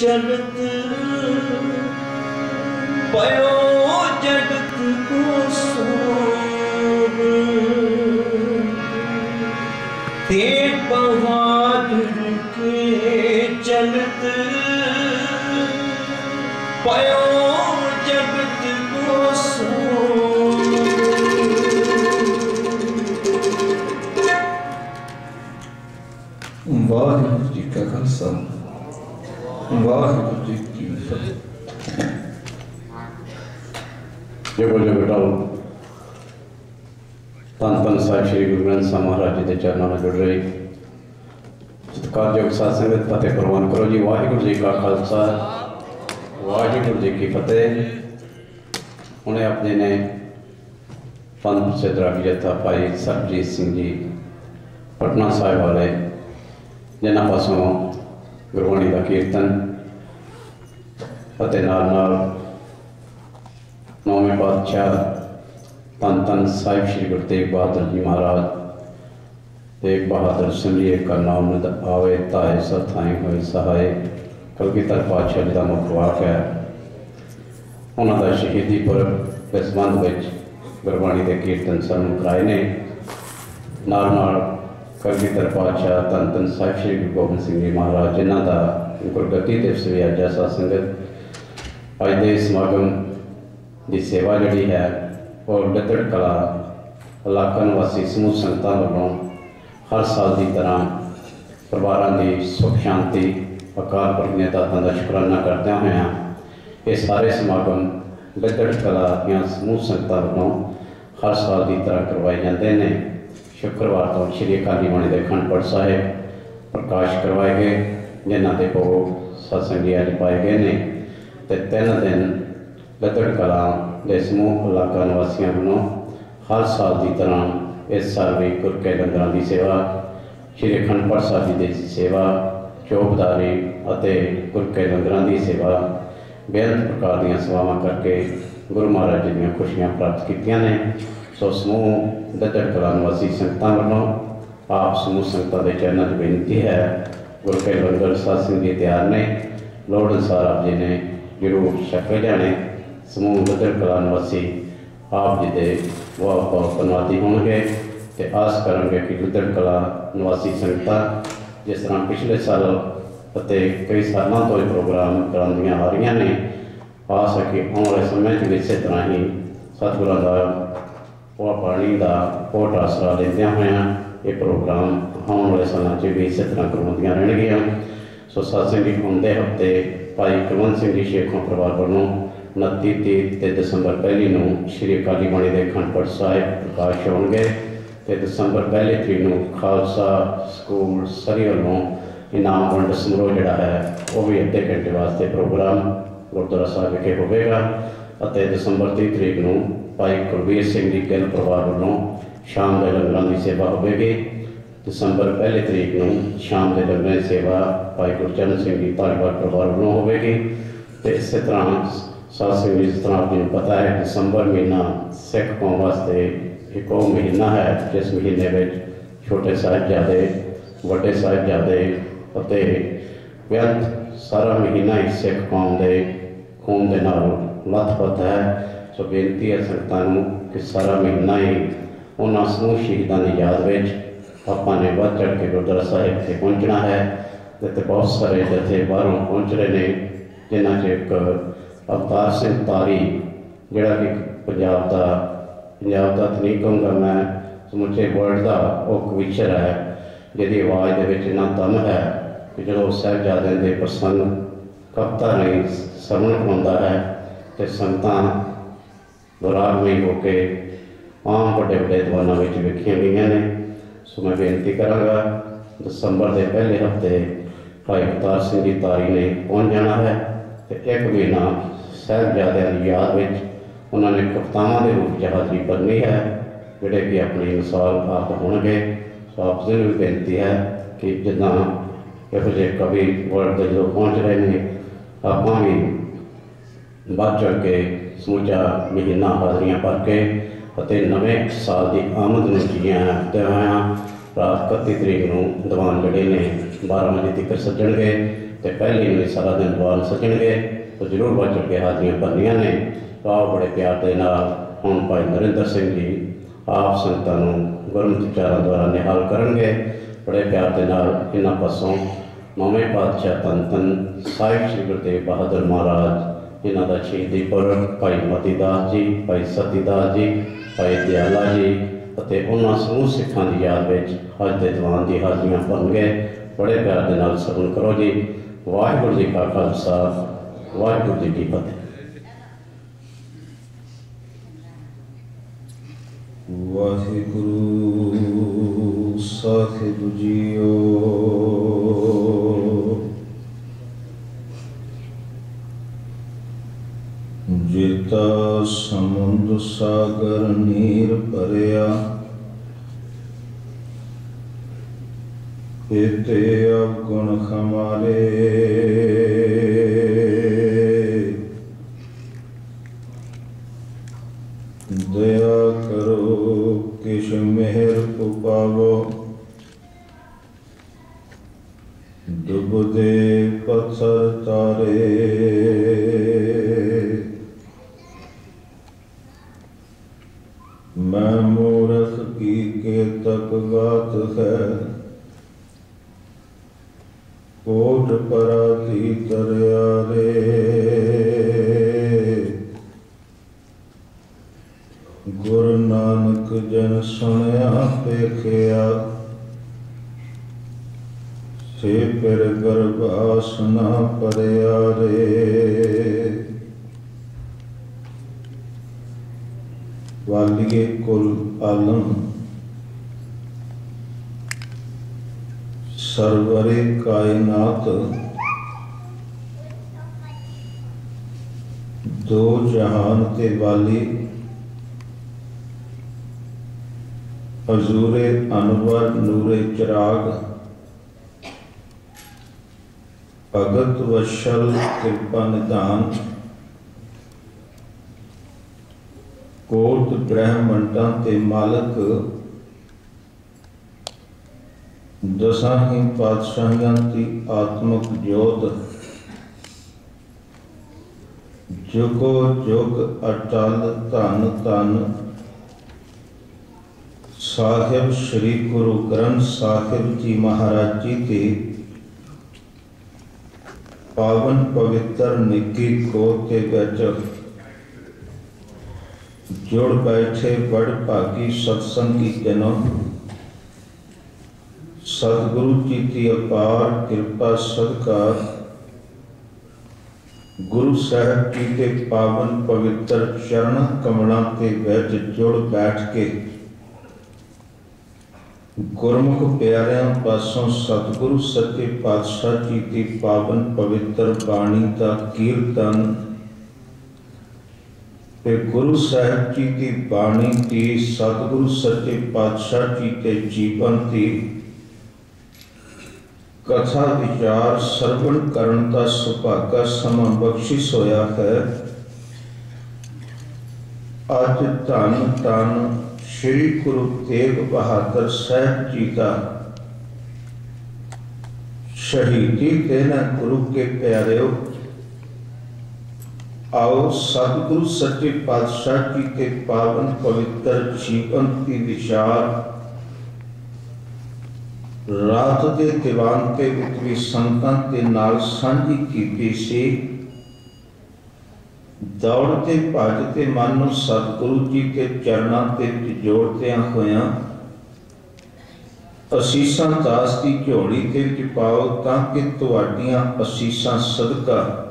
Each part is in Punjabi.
ਚਲਤ ਪਇਓ ਜਗਤ ਕੋ ਸੋਗ ਤੇ ਬਹਾਦਰ ਕੇ ਚਲਤ ਪਇਓ ਜਗਤ ਕੋ ਸੋਗ ਵਾਹਿਗੁਰੂ ਜੀ ਕਾ ਖਾਲਸਾ। ਵਾਹਿਗੁਰੂ ਜੀ ਕੀ ਫਤਿਹ ਜਗੋ ਜਗਟਾਉ ਤਨ ਤਨ ਸਾਹਿਬ ਸ੍ਰੀ ਗੁਰੂ ਗ੍ਰੰਥ ਸਾਹਿਬ ਮਹਾਰਾਜ ਜੀ ਦੇ ਚਰਨਾਂ ਨਾਲ ਜੁੜ ਰਹੇ ਸਤਿਕਾਰਯੋਗ ਸਾਧ ਸੰਗਤ ਫਤਿਹ ਪ੍ਰਵਾਨ ਕਰੋ ਜੀ ਵਾਹਿਗੁਰੂ ਜੀ ਕਾ ਖਾਲਸਾ ਵਾਹਿਗੁਰੂ ਜੀ ਕੀ ਫਤਿਹ ਉਹਨੇ ਆਪਣੇ ਨੇ ਪੰਥ ਪ੍ਰਸਿੱਧ ਰਾਗੀ ਭਾਈ ਸਰਬਜੀਤ ਸਿੰਘ ਜੀ ਪਟਨਾ ਸਾਹਿਬ ਵਾਲੇ ਜਿਨ੍ਹਾਂ ਪਾਸੋਂ ਗੁਰਬਾਣੀ ਦਾ ਕੀਰਤਨ ਅਤੇ ਨਾਲ ਨਾਲ ਨੌਵੇਂ ਪਾਤਸ਼ਾਹ ਧੰਨ ਧੰਨ ਸਾਹਿਬ ਸ੍ਰੀ ਗੁਰੂ ਤੇਗ ਬਹਾਦਰ ਜੀ ਮਹਾਰਾਜ, ਤੇਗ ਬਹਾਦਰ ਸਿੰਘੀਏ ਕਾ ਨਾਮ ਨਿਦ ਆਵੇ ਤਾਏ ਸਥਾਈ ਹੋਏ ਸਹਾਏ। ਕਲਗੀਧਰ ਪਾਤਸ਼ਾਹ ਜੀ ਦਾ ਮੁੱਖ ਵਾਕ ਹੈ, ਉਹਨਾਂ ਦਾ ਸ਼ਹੀਦੀ ਪੁਰਬ ਦੇ ਸੰਬੰਧ ਵਿੱਚ ਗੁਰਬਾਣੀ ਦੇ ਕੀਰਤਨ ਸਾਨੂੰ ਕਰਾਏ ਨੇ। ਨਾਲ ਨਾਲ ਕਲਗੀਧਰ ਪਾਤਸ਼ਾਹ ਧੰਨ ਧੰਨ ਸਾਹਿਬ ਸ੍ਰੀ ਗੁਰੂ ਗੋਬਿੰਦ ਸਿੰਘ ਜੀ ਮਹਾਰਾਜ, ਜਿਨ੍ਹਾਂ ਦਾ ਗੁਰਗੱਦੀ ਦਿਵਸ ਵੀ ਅੱਜ ਹੈ ਸਾਧ ਸੰਗਤ ਅੱਜ ਦੇ ਸਮਾਗਮ ਦੀ ਸੇਵਾ ਜਿਹੜੀ ਹੈ, ਉਹ ਲੱਦੜ ਕਲਾ ਇਲਾਕਾ ਨਿਵਾਸੀ ਸਮੂਹ ਸੰਗਤਾਂ ਵੱਲੋਂ ਹਰ ਸਾਲ ਦੀ ਤਰ੍ਹਾਂ ਪਰਿਵਾਰਾਂ ਦੀ ਸੁਖ ਸ਼ਾਂਤੀ, ਅਕਾਲ ਪੁਰਖ ਦਾਤਾਂ ਦਾ ਸ਼ੁਕਰਾਨਾ ਕਰਦਿਆਂ ਹੋਇਆਂ ਇਹ ਸਾਰੇ ਸਮਾਗਮ ਲੱਦੜ ਕਲਾ ਦੀਆਂ ਸਮੂਹ ਸੰਗਤਾਂ ਵੱਲੋਂ ਹਰ ਸਾਲ ਦੀ ਤਰ੍ਹਾਂ ਕਰਵਾਏ ਜਾਂਦੇ ਨੇ। ਸ਼ੁੱਕਰਵਾਰ ਤੋਂ ਸ਼੍ਰੀ ਅਕਾਲੀ ਬਾਣੀ ਦੇ ਅਖੰਡ ਪਾਠ ਸਾਹਿਬ ਪ੍ਰਕਾਸ਼ ਕਰਵਾਏ ਗਏ, ਜਿਨ੍ਹਾਂ ਦੇ ਭੋਗ ਸਤਸੰਗੀ ਅੱਜ ਪਾਏ ਗਏ ਨੇ। ਤੇ ਤਿੰਨ ਦਿਨ ਲੱਦੜ ਕਲਾਂ ਦੇ ਸਮੂਹ ਇਲਾਕਾ ਨਿਵਾਸੀਆਂ ਵੱਲੋਂ ਹਰ ਸਾਲ ਦੀ ਤਰ੍ਹਾਂ ਇਸ ਸਾਲ ਵੀ ਗੁਰਕੇ ਲੰਗਰਾਂ ਦੀ ਸੇਵਾ, ਸ਼੍ਰੀ ਅਖੰਡ ਪਾਠ ਸਾਹਿਬ ਜੀ ਦੀ ਸੇਵਾ, ਚੌਪਦਾਰੀ ਅਤੇ ਗੁਰਕੇ ਲੰਗਰਾਂ ਦੀ ਸੇਵਾ ਬੇਅੰਤ ਪ੍ਰਕਾਰ ਦੀਆਂ ਸੇਵਾਵਾਂ ਕਰਕੇ ਗੁਰੂ ਮਹਾਰਾਜ ਜੀ ਦੀਆਂ ਖੁਸ਼ੀਆਂ ਪ੍ਰਾਪਤ ਕੀਤੀਆਂ ਨੇ। ਸੋ ਸਮੂਹ ਲੱਦੜ ਕਲਾਂ ਨਿਵਾਸੀ ਸੰਗਤਾਂ ਵੱਲੋਂ ਆਪ ਸਮੂਹ ਸੰਗਤਾਂ ਦੇ ਚਰਨਾਂ 'ਚ ਬੇਨਤੀ ਹੈ। ਗੁਰਕੇ ਲੰਗਰ ਸਾਧ ਸਿੰਘ ਜੀ ਤਿਆਰ ਨੇ। ਲੋੜ ਅਨੁਸਾਰ ਆਪ ਜੀ ਨੇ ਜ਼ਰੂਰ ਛਕ ਜਾਣੇ। ਸਮੂਹ ਲੱਦੜ ਕਲਾਂ ਨਿਵਾਸੀ ਆਪ ਜੀ ਦੇ ਵਾਹ ਬਹੁਤ ਧੰਨਵਾਦੀ ਹੋਣਗੇ ਤੇ ਆਸ ਕਰਾਂਗੇ ਕਿ ਲੱਦੜ ਕਲਾ ਨਿਵਾਸੀ ਸੰਗਤਾਂ ਜਿਸ ਤਰ੍ਹਾਂ ਪਿਛਲੇ ਸਾਲ ਅਤੇ ਕਈ ਸਾਲਾਂ ਤੋਂ ਇਹ ਪ੍ਰੋਗਰਾਮ ਕਰਾਉਂਦੀਆਂ ਆ ਰਹੀਆਂ ਨੇ, ਆਸ ਹੈ ਕਿ ਆਉਣ ਵਾਲੇ ਸਮੇਂ 'ਚ ਵੀ ਇਸੇ ਤਰ੍ਹਾਂ ਹੀ ਸਤਿਗੁਰਾਂ ਦਾ ਉਹ ਪਾਣੀ ਦਾ ਕੋਟ ਆਸਰਾ ਲੈਂਦਿਆਂ ਹੋਇਆਂ ਇਹ ਪ੍ਰੋਗਰਾਮ ਆਉਣ ਵਾਲੇ ਸਾਲਾਂ 'ਚ ਵੀ ਇਸੇ ਤਰ੍ਹਾਂ ਕਰਵਾਉਂਦੀਆਂ ਰਹਿਣਗੀਆਂ। ਸੋ ਸਤਸੰਗ ਦੀ ਹੁੰਦੇ ਹਫ਼ਤੇ ਭਾਈ ਕੁਲਵੰਤ ਸਿੰਘ ਜੀ ਸ਼ੇਖੋਂ ਪਰਿਵਾਰ ਵੱਲੋਂ 29 ਤੀਹ ਤੇ ਦਸੰਬਰ ਪਹਿਲੀ ਨੂੰ ਸ਼੍ਰੀ ਅਕਾਲੀ ਬਾਣੀ ਦੇ ਅਖੰਡ ਸਾਹਿਬ ਪ੍ਰਕਾਸ਼ ਹੋਣਗੇ ਤੇ ਦਸੰਬਰ ਪਹਿਲੀ ਤਰੀਕ ਨੂੰ ਖਾਲਸਾ ਸਕੂਲ ਸਰੀ ਵੱਲੋਂ ਇਨਾਮ ਵੰਡ ਸਮਾਰੋਹ ਜਿਹੜਾ ਹੈ, ਉਹ ਵੀ ਅੱਧੇ ਘੰਟੇ ਵਾਸਤੇ ਪ੍ਰੋਗਰਾਮ ਗੁਰਦੁਆਰਾ ਸਾਹਿਬ ਵਿਖੇ ਹੋਵੇਗਾ। ਅਤੇ ਦਸੰਬਰ 30 ਤਰੀਕ ਨੂੰ ਭਾਈ ਕੁਲਵੀਰ ਸਿੰਘ ਜੀ ਗਿੱਲ ਪਰਿਵਾਰ ਵੱਲੋਂ ਸ਼ਾਮ ਦੇ ਲੰਗਰਾਂ ਦੀ ਸੇਵਾ ਹੋਵੇਗੀ। ਦਸੰਬਰ ਪਹਿਲੀ ਤਰੀਕ ਨੂੰ ਸ਼ਾਮ ਦੇ ਲੰਗਰਾਂ ਦੀ ਸੇਵਾ ਭਾਈ ਗੁਰਚਰਨ ਸਿੰਘ ਜੀ ਧਾਰੀਵਾਲ ਪਰਿਵਾਰ ਵੱਲੋਂ ਹੋਵੇਗੀ ਤੇ ਇਸੇ ਤਰ੍ਹਾਂ ਸਾਧ ਸਿੰਘ ਜਿਸ ਤਰ੍ਹਾਂ ਆਪ ਨੂੰ ਪਤਾ ਹੈ, ਦਸੰਬਰ ਮਹੀਨਾ ਸਿੱਖ ਕੌਮ ਵਾਸਤੇ ਇੱਕ ਉਹ ਮਹੀਨਾ ਹੈ, ਜਿਸ ਮਹੀਨੇ ਵਿੱਚ ਛੋਟੇ ਸਾਹਿਬਜ਼ਾਦੇ, ਵੱਡੇ ਸਾਹਿਬਜ਼ਾਦੇ ਅਤੇ ਬੇਅੰਤ ਸਾਰਾ ਮਹੀਨਾ ਹੀ ਸਿੱਖ ਕੌਮ ਦੇ ਖੂਨ ਦੇ ਨਾਲ ਲੱਥ ਲੱਥਪੱਥ ਹੈ। ਸੋ ਬੇਨਤੀ ਹੈ ਸੰਗਤਾਂ ਨੂੰ ਕਿ ਸਾਰਾ ਮਹੀਨਾ ਹੀ ਉਹਨਾਂ ਸਮੂਹ ਸ਼ਹੀਦਾਂ ਦੀ ਯਾਦ ਵਿੱਚ ਆਪਾਂ ਨੇ ਵੱਧ ਚੜ੍ਹ ਕੇ ਗੁਰਦੁਆਰਾ ਸਾਹਿਬ ਤੇ ਪਹੁੰਚਣਾ ਹੈ ਤੇ ਬਹੁਤ ਸਾਰੇ ਜਥੇ ਬਾਹਰੋਂ ਪਹੁੰਚ ਰਹੇ ਨੇ, ਜਿਨ੍ਹਾਂ 'ਚ ਇੱਕ ਅਵਤਾਰ ਸਿੰਘ ਤਾਰੀ, ਜਿਹੜਾ ਕਿ ਪੰਜਾਬ ਦਾ ਪੰਜਾਬ ਦਾ ਤਾਂ ਨਹੀਂ ਕਹੂੰਗਾ ਮੈਂ, ਸਮੁੱਚੇ ਵਰਲਡ ਦਾ ਉਹ ਕਵਿਚਰ ਹੈ, ਜਿਹਦੀ ਆਵਾਜ਼ ਦੇ ਵਿੱਚ ਇੰਨਾ ਦਮ ਹੈ ਕਿ ਜਦੋਂ ਸਾਹਿਬਜ਼ਾਦਿਆਂ ਦੇ ਪ੍ਰਸੰਨ ਕਵਿਤਾ ਨਹੀਂ ਸਰਵਣ ਪਾਉਂਦਾ ਹੈ ਤੇ ਸੰਤਾਂ ਦੁਰਾਗਮਈ ਹੋ ਕੇ ਆਮ ਵੱਡੇ ਵੱਡੇ ਦੀਵਾਨਾਂ ਵਿੱਚ ਵੇਖੀਆਂ ਗਈਆਂ ਨੇ। ਸੋ ਮੈਂ ਬੇਨਤੀ ਕਰਾਂਗਾ, ਦਸੰਬਰ ਦੇ ਪਹਿਲੇ ਹਫ਼ਤੇ ਭਾਈ ਅਵਤਾਰ ਸਿੰਘ ਦੀ ਤਾਰੀ ਨੇ ਪਹੁੰਚ ਜਾਣਾ ਹੈ ਤੇ ਇੱਕ ਮਹੀਨਾ ਸਾਹਿਬਜ਼ਾਦਿਆਂ ਦੀ ਯਾਦ ਵਿੱਚ ਉਹਨਾਂ ਨੇ ਕਪਤਾਨਾਂ ਦੇ ਰੂਪ 'ਚ ਹਾਜ਼ਰੀ ਭਰਨੀ ਹੈ, ਜਿਹੜੇ ਕਿ ਆਪਣੀ ਮਿਸਾਲ ਆਪ ਹੋਣਗੇ। ਸੋ ਆਪ ਜੀ ਨੂੰ ਵੀ ਬੇਨਤੀ ਹੈ ਕਿ ਜਿੱਦਾਂ ਇਹੋ ਜਿਹੇ ਕਵੀ ਵਰਲਡ ਦੇ ਜਦੋਂ ਪਹੁੰਚ ਰਹੇ ਨੇ, ਆਪਾਂ ਵੀ ਵੱਧ ਚੜ੍ਹ ਕੇ ਸਮੁੱਚਾ ਮਹੀਨਾ ਹਾਜ਼ਰੀਆਂ ਭਰ ਕੇ ਅਤੇ ਨਵੇਂ ਸਾਲ ਦੀ ਆਮਦ ਨੂੰ ਜੀਆਂ ਤੇ ਹੋਇਆਂ ਰਾਤ 31 ਤਰੀਕ ਨੂੰ ਦੀਵਾਨ ਜਿਹੜੇ ਨੇ 12 ਵਜੇ ਤੱਕ ਸੱਜਣਗੇ ਤੇ ਪਹਿਲੇ ਨੂੰ ਸਾਰਾ ਦਿਨ ਦਵਾਨ ਸੱਜਣਗੇ। ਤਾਂ ਜ਼ਰੂਰ ਵੱਜ ਕੇ ਹਾਜ਼ਰੀਆਂ ਭਰਨੀਆਂ ਨੇ। ਤਾਂ ਬੜੇ ਪਿਆਰ ਦੇ ਨਾਲ ਹੁਣ ਭਾਈ ਨਰਿੰਦਰ ਸਿੰਘ ਜੀ ਆਪ ਸੰਗਤਾਂ ਨੂੰ ਗੁਰਮਤਿ ਚਾਰਾਂ ਦੁਆਰਾ ਨਿਹਾਲ ਕਰਨਗੇ। ਬੜੇ ਪਿਆਰ ਦੇ ਨਾਲ ਇਹਨਾਂ ਪਾਸੋਂ ਨੌਵੇਂ ਪਾਤਸ਼ਾਹ ਧੰਨ ਧੰਨ ਸਾਹਿਬ ਸ੍ਰੀ ਗੁਰੂ ਤੇਗ ਬਹਾਦਰ ਮਹਾਰਾਜ ਇਹਨਾਂ ਦਾ ਸ਼ਹੀਦੀ ਪੁਰਬ ਭਾਈ ਮਤੀ ਦਾਸ ਜੀ, ਭਾਈ ਸਤੀ ਦਾਸ ਜੀ, ਭਾਈ ਦਿਆਲਾ ਜੀ ਅਤੇ ਉਹਨਾਂ ਸਮੂਹ ਸਿੱਖਾਂ ਦੀ ਯਾਦ ਵਿੱਚ ਅੱਜ ਦੇ ਦੀਵਾਨ ਦੀ ਹਾਜ਼ਰੀਆਂ ਗਏ। ਬੜੇ ਪਿਆਰ ਦੇ ਨਾਲ ਸਰਵਣ ਕਰੋ ਜੀ। ਵਾਹਿਗੁਰੂ ਜੀ ਕਾ ਖਾਲਸਾ, ਵਾਹਿਗੁਰੂ ਜੀ ਕੀ ਫਤਿਹ। ਵਾਹਿਗੁਰੂ ਸਾਹਿਬ ਜੀਓ ਜਿਤਾ ਸਮੁੰਦ ਸਾਗਰ ਨੀਰ ਭਰਿਆ। ਇਤੇ ਅਵਗੁਣ ਖਮਾਰੇ। ਦਇਆ ਕਰੋ, ਕਿਛ ਮਿਹਰ ਉਪਾਵੋ ਡੁੱਬਦੇ ਪੱਥਰ ਤਾਰੇ ਮੈਂ ਮੂਰਖ ਕੀ ਕੇ ਤਕ ਗਾਤ ਹੈ। ਕੋਟ ਪਰਾਤੀ ਤਰਿਆ ਰੇ ਗੁਰ ਨਾਨਕ ਜਨ ਸੁਣਿਆ ਪੇਖਿਆ ਸੇ ਪਰ ਗਰਭਾਸ ਨਾ ਪਰਿਆ ਰੇ। ਵਾਲੀਏ ਕੁਲ ਆਲਮ ਸਰਵਰੇ ਕਾਇਨਾਤ ਦੋ ਜਹਾਨ ਤੇ ਵਾਲੀ ਹਜ਼ੂਰੇ ਅਨਵਰ ਨੂਰੇ ਚਿਰਾਗ ਭਗਤ ਵਸ਼ਲ ਕਿਰਪਾ ਨਿਧਾਨ ਕੋਟ ਬ੍ਰਹਮੰਡਾਂ ਤੇ ਮਾਲਕ ਦਸਾਂ ਹੀ ਪਾਤਸ਼ਾਹੀਆਂ ਦੀ ਆਤਮਕ ਜੋਤ। ਜੁਗੋ ਜੁਗ ਅਟਲ ਧਨ ਧਨ। ਸਾਹਿਬ ਸ੍ਰੀ ਗੁਰੂ ਗ੍ਰੰਥ ਸਾਹਿਬ ਜੀ ਮਹਾਰਾਜ ਜੀ ਦੇ ਪਾਵਨ ਪਵਿੱਤਰ ਨਿੱਕੀ ਕੋ ਤੇ ਵਿੱਚ ਜੁੜ ਬੈਠੇ ਬੜ ਭਾਗੀ ਸਤਸੰਗੀ ਜਨੋ ਸਤਿਗੁਰੂ ਜੀ ਦੀ ਅਪਾਰ ਕਿਰਪਾ ਸਦਕਾ ਗੁਰੂ ਸਾਹਿਬ ਜੀ ਦੇ ਪਾਵਨ ਪਵਿੱਤਰ ਚਰਨ ਕਮਲਾਂ ਤੇ ਵਿੱਚ ਜੁੜ ਬੈਠ ਕੇ ਗੁਰਮੁਖ ਪਿਆਰਿਆਂ ਪਾਸੋਂ ਸਤਿਗੁਰੂ ਸੱਚੇ ਪਾਤਸ਼ਾਹ ਜੀ ਦੀ ਪਾਵਨ ਪਵਿੱਤਰ ਬਾਣੀ ਦਾ ਕੀਰਤਨ ਤੇ ਗੁਰੂ ਸਾਹਿਬ ਜੀ ਦੀ ਬਾਣੀ ਦੀ ਸਤਿਗੁਰੂ ਸੱਚੇ ਪਾਤਸ਼ਾਹ ਜੀ ਦੇ ਜੀਵਨ ਦੀ ਕਥਾ ਵਿਚਾਰ ਸਰਵਣ ਕਰਨ ਦਾ ਸੁਭਾਗਾ ਸਮਾਂ ਬਖਸ਼ਿਸ਼ ਹੋਇਆ ਹੈ। ਅੱਜ ਧੰਨ ਧੰਨ ਸ਼੍ਰੀ ਗੁਰੂ ਤੇਗ ਬਹਾਦਰ ਸਾਹਿਬ ਜੀ ਦਾ ਸ਼ਹੀਦੀ ਦਿਨ ਗੁਰੂ ਕੇ ਪਿਆਰਿਓ, ਆਓ ਸਤਿਗੁਰੂ ਸੱਚੇ ਪਾਤਸ਼ਾਹ ਜੀ ਦੇ ਪਾਵਨ ਪਵਿੱਤਰ ਜੀਵਨ ਦੀ ਵਿਚਾਰ ਰਾਤ ਦੇ ਦੀਵਾਨ ਤੇ ਵਿੱਚ ਵੀ ਸੰਤਾਂ ਦੇ ਨਾਲ ਸਾਂਝੀ ਕੀਤੀ ਸੀ। ਦੌੜਦੇ ਭੱਜਦੇ ਮਨ ਨੂੰ ਸਤਿਗੁਰੂ ਜੀ ਦੇ ਚਰਨਾਂ ਤੇ ਜੋੜਦਿਆਂ ਹੋਇਆਂ ਅਸੀਸਾਂ ਦਾਸ ਦੀ ਝੋਲੀ ਤੇ ਵਿੱਚ ਪਾਓ ਤਾਂ ਕਿ ਤੁਹਾਡੀਆਂ ਅਸੀਸਾਂ ਸਦਕਾ।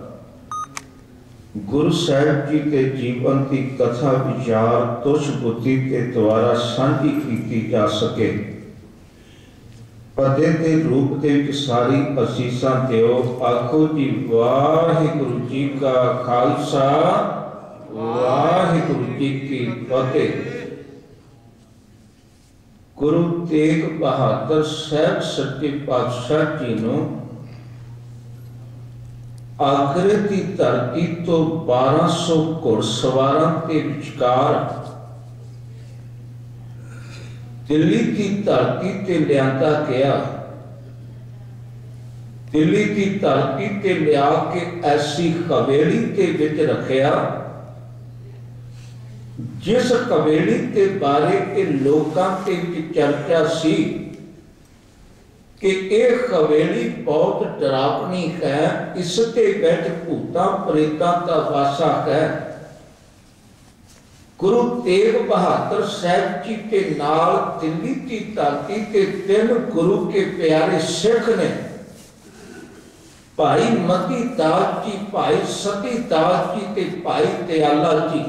ਗੁਰੂ ਸਾਹਿਬ ਜੀ ਦੇ ਜੀਵਨ ਦੀ ਕਥਾ, ਵਿਚਾਰ ਤੁਸ਼ ਬੁੱਧੀ ਤੇ ਦੁਆਰਾ ਸਾਂਝੀ ਕੀਤੀ ਜਾ ਸਕੇ। ਪਦੇ ਦੇ ਰੂਪ ਦੇ ਵਿੱਚ ਸਾਰੀ ਅਸੀਸਾਂ ਦਿਓ। ਆਖੋ ਜੀ, ਵਾਹਿਗੁਰੂ ਜੀ ਕਾ ਖਾਲਸਾ। ਵਾਹਿਗੁਰੂ ਜੀ ਕੀ ਫਤਿਹ। ਗੁਰੂ ਤੇਗ ਬਹਾਦਰ ਸਾਹਿਬ ਸੱਚੇ ਪਾਤਸ਼ਾਹ ਜੀ ਨੂੰ ਆਗਰੇ ਦੀ ਧਰਤੀ ਤੋਂ 1200 ਘੁੜਸਵਾਰਾਂ ਦੇ ਵਿਚਕਾਰ ਦਿੱਲੀ ਦੀ ਧਰਤੀ ਤੇ ਲਿਆਂਦਾ ਗਿਆ। ਦਿੱਲੀ ਦੀ ਧਰਤੀ ਤੇ ਲਿਆ ਕੇ ਐਸੀ ਹਵੇਲੀ ਤੇ ਵਿੱਚ ਰੱਖਿਆ, ਜਿਸ ਹਵੇਲੀ ਦੇ ਬਾਰੇ ਇਹ ਲੋਕਾਂ ਤੇ ਚਰਚਾ ਸੀ ਕਿ ਇਹ ਹਵੇਲੀ ਬਹੁਤ ਡਰਾਵਨੀ ਹੈ, ਇਸ ਤੇ ਵਿੱਚ ਭੂਤਾਂ ਪ੍ਰੇਤਾਂ ਦਾ ਵਾਸਾ ਹੈ। ਗੁਰੂ ਤੇਗ ਬਹਾਦਰ ਸਾਹਿਬ ਜੀ ਦੇ ਨਾਲ ਦਿੱਲੀ ਦੀ ਧਰਤੀ ਤੇ ਤਿੰਨ ਗੁਰੂ ਕੇ ਪਿਆਰੇ ਸਿੱਖ ਨੇ। ਭਾਈ ਮਤੀ ਦਾਸ ਜੀ, ਭਾਈ ਸਤੀ ਦਾਸ ਜੀ ਤੇ ਭਾਈ ਦਿਆਲਾ ਜੀ।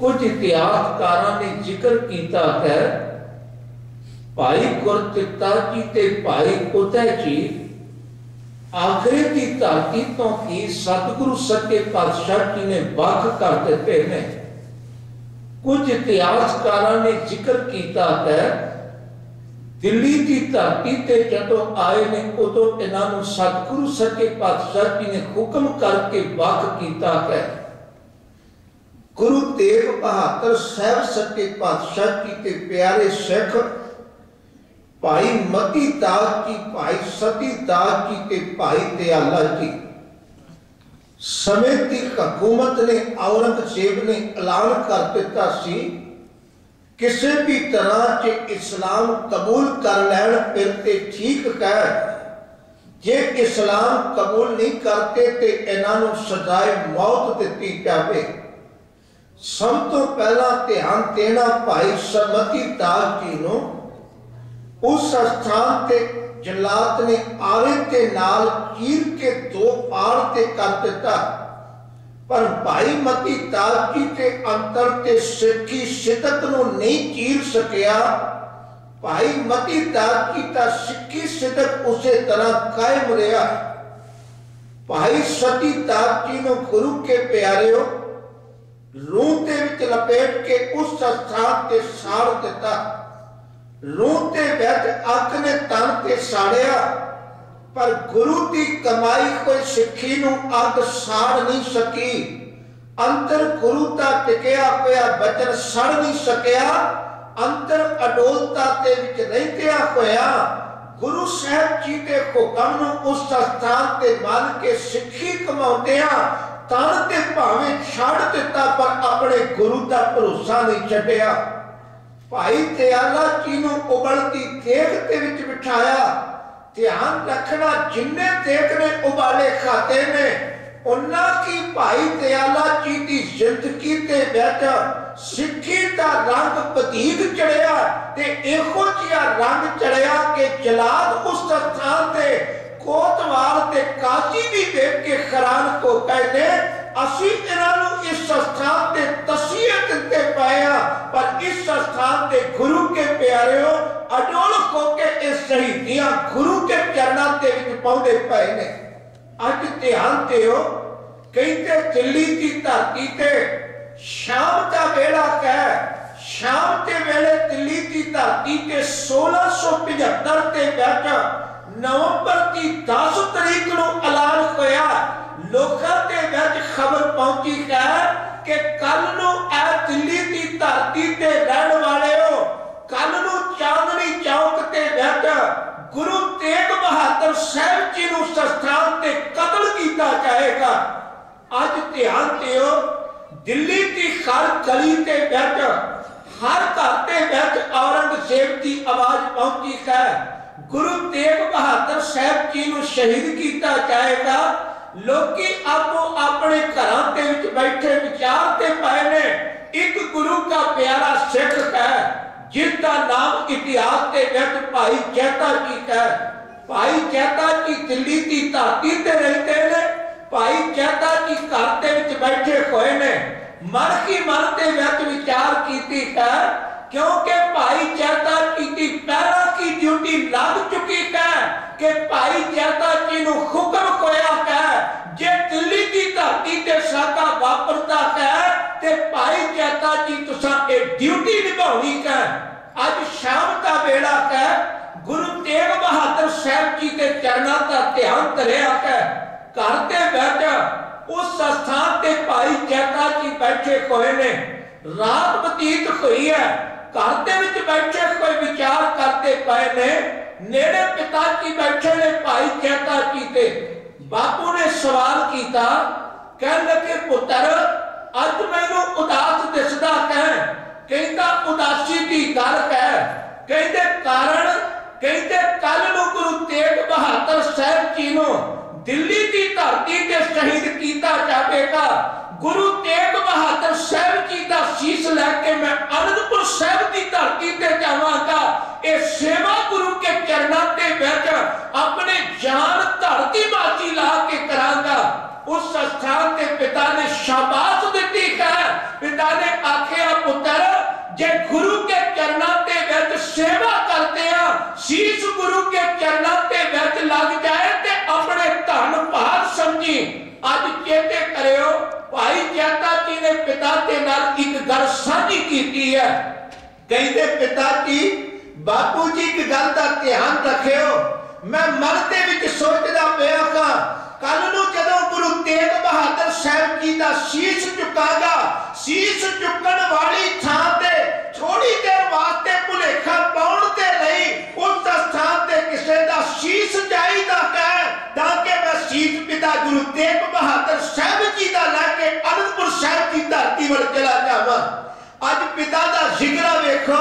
ਕੁਝ ਇਤਿਹਾਸਕਾਰਾਂ ਨੇ ਜ਼ਿਕਰ ਕੀਤਾ ਹੈ, ਭਾਈ ਗੁਰਦਿੱਤਾ ਜੀ ਤੇ ਭਾਈ ਉਦੈ ਜੀ ਆਖਰੀ ਦੀ ਧਰਤੀ ਤੋਂ ਕੀ ਸਤਿਗੁਰੂ ਸੱਚੇ ਪਾਤਸ਼ਾਹ ਜੀ ਨੇ ਵੱਖ ਕਰ ਦਿੱਤੇ ਨੇ। ਕੁਝ ਇਤਿਹਾਸਕਾਰਾਂ ਨੇ ਜ਼ਿਕਰ ਕੀਤਾ ਹੈ, ਦਿੱਲੀ ਦੀ ਧਰਤੀ ਤੇ ਜਦੋਂ ਆਏ ਨੇ, ਉਦੋਂ ਇਹਨਾਂ ਨੂੰ ਸਤਿਗੁਰੂ ਸੱਚੇ ਪਾਤਸ਼ਾਹ ਜੀ ਨੇ ਹੁਕਮ ਕਰਕੇ ਵੱਖ ਕੀਤਾ ਹੈ। ਗੁਰੂ ਤੇਗ ਬਹਾਦਰ ਸਾਹਿਬ ਸੱਚੇ ਪਾਤਸ਼ਾਹ ਜੀ ਤੇ ਪਿਆਰੇ ਸਿੱਖ ਭਾਈ ਮਤੀ ਦਾਸ ਜੀ, ਭਾਈ ਸਤੀ ਦਾਸ ਜੀ ਤੇ ਭਾਈ ਦਿਆਲਾ ਜੀ ਸਮੇਂ ਦੀ ਹਕੂਮਤ ਨੇ, ਔਰੰਗਜ਼ੇਬ ਨੇ ਐਲਾਨ ਕਰ ਦਿੱਤਾ ਸੀ, ਕਿਸੇ ਵੀ ਤਰ੍ਹਾਂ ਜੇ ਇਸਲਾਮ ਕਬੂਲ ਕਰ ਲੈਣ, ਫਿਰ ਤੇ ਠੀਕ ਹੈ। ਜੇ ਇਸਲਾਮ ਕਬੂਲ ਨਹੀਂ ਕਰਦੇ, ਤੇ ਇਹਨਾਂ ਨੂੰ ਸਜ਼ਾਏ ਮੌਤ ਦਿੱਤੀ ਜਾਵੇ। ਸਭ ਤੋਂ ਪਹਿਲਾਂ ਧਿਆਨ ਦੇਣਾ ਭਾਈ ਸਮਤੀ ਦਾਸ ਜੀ ਨੂੰ, ਉਸ ਸਥਾਨ ਤੇ ਜਲਾਤ ਨੇ ਆਰੇ ਦੇ ਨਾਲ ਚੀਰ ਕੇ ਦੋ ਪਾੜ ਤੇ ਕਰ ਦਿੱਤਾ। ਪਰ ਭਾਈ ਮਤੀ ਦਾਸ ਤੇ ਅੰਤਰ ਤੇ ਸਿੱਖੀ ਸਿੱਧਕ ਨੂੰ ਨਹੀਂ ਚੀਰ ਸਕਿਆ। ਭਾਈ ਮਤੀ ਦਾਸ ਜੀ ਸਿੱਖੀ ਸਿੱਧਕ ਉਸੇ ਤਰ੍ਹਾਂ ਕਾਇਮ ਰਿਹਾ। ਭਾਈ ਸਤੀ ਦਾਸ ਨੂੰ ਗੁਰੂ ਕੇ ਪਿਆਰਿਓ, ਰੂਹ ਦੇ ਵਿੱਚ ਲਪੇਟ ਕੇ ਉਸ ਸਥਾਨ ਤੇ ਸਾੜ ਦਿੱਤਾ। ਰੂਹ ਦੇ ਵਿੱਚ ਅੱਗ ਨੇ ਤਨ ਤੇ ਸਾੜਿਆ, ਪਰ ਗੁਰੂ ਦੀ ਕਮਾਈ ਕੋਈ ਸਿੱਖੀ ਨੂੰ ਅੱਗ ਸਾੜ ਨਹੀਂ ਸਕੀ। ਅੰਤਰ ਗੁਰੂ ਦਾ ਟਿਕਿਆ ਹੋਇਆ ਬਚਨ ਸੜ ਨਹੀਂ ਸਕਿਆ, ਅੰਤਰ ਅਡੋਲਤਾ ਤੇ ਵਿੱਚ ਰਹਿੰਦਿਆ ਹੋਇਆ। ਗੁਰੂ ਸਾਹਿਬ ਜੀ ਦੇ ਹੁਕਮ ਨੂੰ ਉਸ ਸਥਾਨ ਤੇ ਮੰਨ ਕੇ ਸਿੱਖੀ ਕਮਾਉਂਦਿਆਂ ਤਨ ਤੇ ਭਾਵੇਂ ਛੱਡ ਦਿੱਤਾ, ਪਰ ਆਪਣੇ ਗੁਰੂ ਦਾ ਭਰੋਸਾ ਨਹੀਂ ਛੱਡਿਆ। ਭਾਈ ਦਿਆਲਾ ਜੀ ਨੂੰ ਉਬਲਦੀ ਤੇਗ ਦੇ ਵਿੱਚ ਬਿਠਾਇਆ। ਧਿਆਨ ਰੱਖਣਾ ਜਿੰਨੇ ਤੇਗ ਨੇ, ਉਬਾਲੇ ਖਾਤੇ ਨੇ, ਉਹਨਾਂ ਕੀ ਭਾਈ ਦਿਆਲਾ ਜੀ ਦੀ ਜ਼ਿੰਦਗੀ ਤੇ ਵਿੱਚ ਸਿੱਖੀ ਦਾ ਰੰਗ ਪਤੀਕ ਚੜਿਆ ਤੇ ਇਹੋ ਜਿਹਾ ਰੰਗ ਚੜਿਆ ਕਿ ਜਲਾਦ ਉਸ ਸਥਾਨ ਤੇ ਕੋਤਵਾਲ ਤੇ ਕਾਜੀ ਵੀ ਵੇਖ ਕੇ ਖਰਾਨ ਕੋ ਕਹਿੰਦੇ ਅਸੀਂ ਇਹਨਾਂ ਨੂੰ ਇਸ ਸਥਾਨ ਤੇ ਤਸੀਹੇ ਦਿੱਤੇ ਪਏ ਆ ਪਰ ਇਸ ਸਥਾਨ ਤੇ ਗੁਰੂ ਕੇ ਪਿਆਰਿਓ ਅਡੋਲ ਹੋ ਕੇ ਇਸ ਸ਼ਹੀਦੀਆਂ ਗੁਰੂ ਕੇ ਚਰਨਾਂ ਦੇ ਵਿੱਚ ਪਾਉਂਦੇ ਪਏ ਨੇ ਅੱਜ ਧਿਆਨ ਦਿਓ ਕਹਿੰਦੇ ਦਿੱਲੀ ਦੀ ਧਰਤੀ ਤੇ ਸ਼ਾਮ ਦਾ ਵੇਲਾ ਹੈ ਸ਼ਾਮ ਦੇ ਵੇਲੇ ਦਿੱਲੀ ਦੀ ਧਰਤੀ ਤੇ 1675 ਦੇ ਵਿੱਚ ਨਵੰਬਰ ਦੀ 10 ਤਰੀਕ ਨੂੰ ਐਲਾਨ ਹੋਇਆ ਲੋਕਾਂ ਦੇ ਵਿੱਚ ਖਬਰ ਪਹੁੰਚੀ ਹੈ ਕਿ ਕੱਲ ਨੂੰ ਇਹ ਦਿੱਲੀ ਦੀ ਧਰਤੀ ਤੇ ਰਹਿਣ ਵਾਲਿਓ ਕੱਲ ਨੂੰ ਚਾਂਦਨੀ ਚੌਕ ਤੇ ਵਿੱਚ ਗੁਰੂ ਤੇਗ ਬਹਾਦਰ ਸਾਹਿਬ ਜੀ ਨੂੰ ਸਥਾਨ ਤੇ ਕਤਲ ਕੀਤਾ ਜਾਏਗਾ। ਅੱਜ ਧਿਆਨ ਦਿਓ, ਦਿੱਲੀ ਦੀ ਹਰ ਗਲੀ ਤੇ ਬੈਠ, ਹਰ ਘਰ ਤੇ ਬੈਠ ਔਰੰਗਜ਼ੇਬ ਦੀ ਆਵਾਜ਼ ਪਹੁੰਚੀ ਹੈ। ਗੁਰੂ ਤੇਗ ਬਹਾਦਰ ਸਾਹਿਬ ਜੀ ਨੂੰ ਸ਼ਹੀਦ ਕੀਤਾ ਜਾਏਗਾ। ਲੋਕੀ ਆਪੋ ਆਪਣੇ ਘਰਾਂ ਦੇ ਵਿੱਚ ਬੈਠੇ ਵਿਚਾਰ ਤੇ ਪਏ ਨੇ। ਇੱਕ ਗੁਰੂ ਦਾ ਪਿਆਰਾ ਸਿੱਖ ਹੈ ਜਿਸ ਦਾ ਨਾਮ ਇਤਿਹਾਸ ਦੇ ਵਿੱਚ ਭਾਈ ਚੇਤਾ ਜੀ ਹੈ। ਭਾਈ ਚੇਤਾ ਜੀ ਦਿੱਲੀ ਦੀ ਧਰਤੀ ਤੇ ਰਹਿੰਦੇ ਨੇ, ਭਾਈ ਚੇਤਾ ਜੀ ਘਰ ਦੇ ਵਿੱਚ ਬੈਠੇ ਹੋਏ ਨੇ। ਮਨ ਕੀ ਮਨ ਦੇ ਵਿੱਚ ਵਿਚਾਰ ਕੀਤੀ ਹੈ ਕਿਉਂਕਿ ਭਾਈ ਚੇਤਾ ਜੀ ਦੀ ਪਹਿਲਾਂ ਕੀ ਡਿਊਟੀ ਲੱਗ ਚੁੱਕੀ ਹੈ ਕਿ ਭਾਈ ਚੇਤਾ ਜੀ ਨੂੰ ਹੁਕਮ ਹੋਇਆ ਹੈ, ਜੇ ਦਿੱਲੀ ਦੀ ਧਰਤੀ ਤੇ ਸਾਡਾ ਵਾਪਰਦਾ ਹੈ, ਤੇ ਭਾਈ ਚੇਤਾ ਜੀ ਤੁਸੀਂ ਇਹ ਡਿਊਟੀ ਨਿਭਾਉਣੀ ਹੈ। ਅੱਜ ਸ਼ਾਮ ਦਾ ਵੇਲਾ ਹੈ, ਗੁਰੂ ਤੇਗ ਬਹਾਦਰ ਸਾਹਿਬ ਜੀ ਦੇ ਚਰਨਾਂ ਦਾ ਧਿਆਨ ਧਰਿਆ ਹੈ। ਘਰ ਤੇ ਵਿੱਚ ਉਸ ਸਥਾਨ ਤੇ ਭਾਈ ਚੇਤਾ ਜੀ ਬੈਠੇ ਹੋਏ ਨੇ। ਰਾਤ ਬਤੀਤ ਹੋਈ ਹੈ। ਘਰ ਦੇ ਵਿੱਚ ਬੈਠੇ ਕੋਈ ਵਿਚਾਰ ਕਰਦੇ ਪਏ ਨੇ, ਨੇੜੇ ਪਿਤਾ ਜੀ ਬੈਠੇ ਨੇ, ਭਾਈ ਚੇਤਾ ਜੀ ਤੇ ਬਾਪੂ ਨੇ ਸਵਾਲ ਕੀਤਾ, ਕਹਿਣ ਲੱਗੇ, ਪੁੱਤਰ, ਅੱਜ ਮੈਨੂੰ ਉਦਾਸ ਦਿਸਦਾ ਕਹਿ ਕਹਿੰਦਾ, ਉਦਾਸੀ ਦੀ ਗੱਲ ਕਹਿ ਕਹਿੰਦੇ, ਕਾਰਨ, ਕਹਿੰਦੇ, ਕੱਲ ਨੂੰ ਗੁਰੂ ਤੇਗ ਬਹਾਦਰ ਸਾਹਿਬ ਜੀ ਨੂੰ ਦਿੱਲੀ ਦੀ ਧਰਤੀ ਤੇ ਸ਼ਹੀਦ ਕੀਤਾ ਜਾਵੇਗਾ। ਗੁਰੂ ਤੇਗ ਬਹਾਦਰ ਸਾਹਿਬ ਜੀ ਦਾ ਸੀਸ ਲੈ ਕੇ ਮੈਂ ਅਨੰਦਪੁਰ ਸਾਹਿਬ ਦੀ ਧਰਤੀ ਤੇ ਜਾਵਾਂਗਾ, ਇਹ ਸੇਵਾ ਗੁਰੂ ਕੇ ਚਰਨਾਂ ਤੇ ਵਿੱਚ ਆਪਣੇ ਜਾਨ ਧਰਤੀ ਮਾਤੀ ਲਾ ਕੇ ਕਰਾਂਗਾ। ਉਸ ਸਥਾਨ ਤੇ ਪਿਤਾ ਨੇ ਸ਼ਾਬਾਸ਼ ਦਿੱਤੀ ਹੈ ਪਿਤਾ ਨੇ ਆਖਿਆ, ਪੁੱਤਰ, ਜੇ ਗੁਰੂ ਕੇ ਚਰਨਾਂ ਤੇ ਵਿੱਚ ਸੇਵਾ ਕਰਦੇ ਆ, ਸੀਸ ਗੁਰੂ ਕੇ ਚਰਨਾਂ ਤੇ ਵਿੱਚ ਲੱਗ ਜਾਏ ਤੇ ਆਪਣੇ ਧਨ ਭਾਗ ਸਮਝੀ। ਅੱਜ ਚੇਤੇ ਕਰਿਓ, ਭਾਈ ਜੈਤਾ ਜੀ ਨੇ ਪਿਤਾ ਦੇ ਨਾਲ ਇੱਕ ਗੱਲ ਸਾਂਝੀ ਕੀਤੀ ਹੈ। ਕਹਿੰਦੇ ਪਿਤਾ ਜੀ, ਬਾਪੂ ਜੀ ਇੱਕ ਗੱਲ ਦਾ ਧਿਆਨ ਰੱਖਿਓ, ਮੈਂ ਮਨ ਦੇ ਵਿੱਚ ਸੋਚਦਾ ਪਿਆ ਹਾਂ ਕੱਲ ਨੂੰ ਜਦੋਂ ਗੁਰੂ ਤੇਗ ਬਹਾਦਰ ਸਾਹਿਬ ਜੀ ਦਾ ਸੀਸ ਝੁਕਾਗਾ ਸੀਸ ਝੁਕਣ ਵਾਲੀ ਥਾਂ ਤੇ ਥੋੜੀ ਦੇਰ ਵਾਸਤੇ ਭੁਲੇਖਾ ਪਾਉਣ ਦੇ ਲਈ ਉਸ ਸੀਸ ਗੁਰੂ ਤੇਗ ਬਹਾਦਰ ਸਾਹਿਬ ਜੀ ਦਾ ਲੈ ਕੇ ਅਨੰਦਪੁਰ ਸਾਹਿਬ ਦੀ ਧਰਤੀ ਵੱਲ ਚਲਾ ਜਾਵਾਂ। ਅੱਜ ਪਿਤਾ ਦਾ ਜ਼ਿਕਰ ਵੇਖੋ,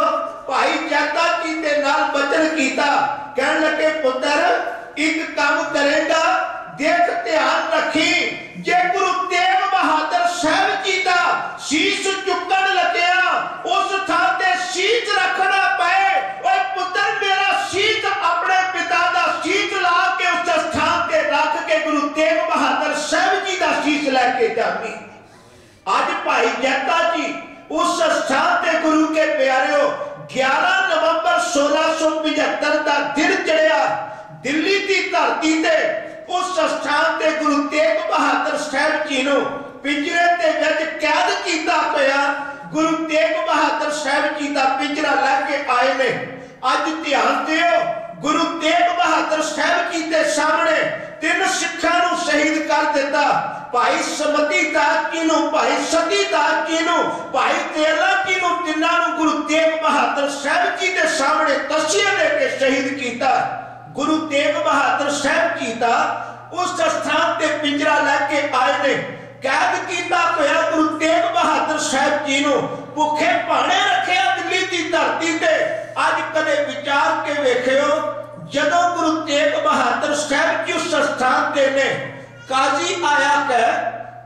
ਭਾਈ ਜੈਤਾ ਜੀ ਦੇ ਨਾਲ ਬਚਨ ਕੀਤਾ। ਕਹਿਣ ਲੱਗੇ, ਪੁੱਤਰ, ਇੱਕ ਕੰਮ ਕਰੇਗਾ, ਦੇਖ ਧਿਆਨ ਰੱਖੀ। ਜੇ ਗੁਰੂ ਤੇਗ ਬਹਾਦਰ ਸਾਹਿਬ ਜੀ ਦਾ ਸੀਸ ਚੁੱਕਣ ਲੱਗਿਆ, ਉਸ ਥਾਂ ਤੇ ਸੀਸ ਰੱਖਣਾ ਪਏ, ਓਏ ਪੁੱਤਰ ਸੀਸ ਕੇ ਜਾਵੀਂ ਅੱਜ ਭਾਈ ਜੈਤਾ ਜੀ, ਉਸ ਸਥਾਨ ਤੇ ਗੁਰੂ ਕੇ ਪਿਆਰਿਓ 11 ਨਵੰਬਰ 1675 ਦਾ ਦਿਨ ਚੜਿਆ ਦਿੱਲੀ ਦੀ ਧਰਤੀ ਤੇ ਉਸ ਸਥਾਨ ਤੇ ਗੁਰੂ ਤੇਗ ਬਹਾਦਰ ਸਾਹਿਬ ਜੀ ਨੂੰ ਪਿੰਜਰੇ ਦੇ ਵਿੱਚ ਕੈਦ ਕੀਤਾ ਹੋਇਆ ਗੁਰੂ ਤੇਗ ਬਹਾਦਰ ਸਾਹਿਬ ਜੀ ਦਾ ਪਿੰਜਰਾ ਲੈ ਕੇ ਆਏ ਨੇ। ਅੱਜ ਧਿਆਨ ਦਿਓ, ਗੁਰੂ ਤੇਗ ਬਹਾਦਰ ਸਾਹਿਬ ਜੀ ਦੇ ਸਾਹਮਣੇ ਤਿੰਨ ਸਿੱਖਾਂ ਨੂੰ ਸ਼ਹੀਦ ਕਰ ਦਿੱਤਾ। ਭਾਈ ਸਮਤੀ ਦਾਸ ਜੀ ਨੂੰ ਭਾਈ ਸਤੀ ਦਾਸ ਜੀ ਭਾਈ ਤੇਲਾ ਜੀ ਤਿੰਨਾਂ ਨੂੰ ਗੁਰੂ ਤੇਗ ਬਹਾਦਰ ਸਾਹਿਬ ਜੀ ਦੇ ਸਾਹਮਣੇ ਤਸੀਹਾ ਦੇ ਕੇ ਸ਼ਹੀਦ ਕੀਤਾ। ਗੁਰੂ ਤੇਗ ਬਹਾਦਰ ਸਾਹਿਬ ਜੀ ਦਾ ਉਸ ਸਥਾਨ ਤੇ ਪਿੰਜਰਾ ਲੈ ਕੇ ਆਏ ਨੇ। ਕੈਦ ਕੀਤਾ ਹੋਇਆ ਗੁਰੂ ਤੇਗ ਬਹਾਦਰ ਸਾਹਿਬ ਜੀ ਨੂੰ ਭੁੱਖੇ ਭਾਣੇ ਰੱਖਿਆ ਦਿੱਲੀ ਦੀ ਧਰਤੀ ਤੇ। ਅੱਜ ਕਦੇ ਵਿਚਾਰ ਕੇ ਵੇਖਿਓ, ਜਦੋਂ ਗੁਰੂ ਤੇਗ ਬਹਾਦਰ ਸਾਹਿਬ ਜੀ ਉਸ ਸਥਾਨ ਤੇ ਨੇ ਕਾਜ਼ੀ ਆਇਆ ਹੈ,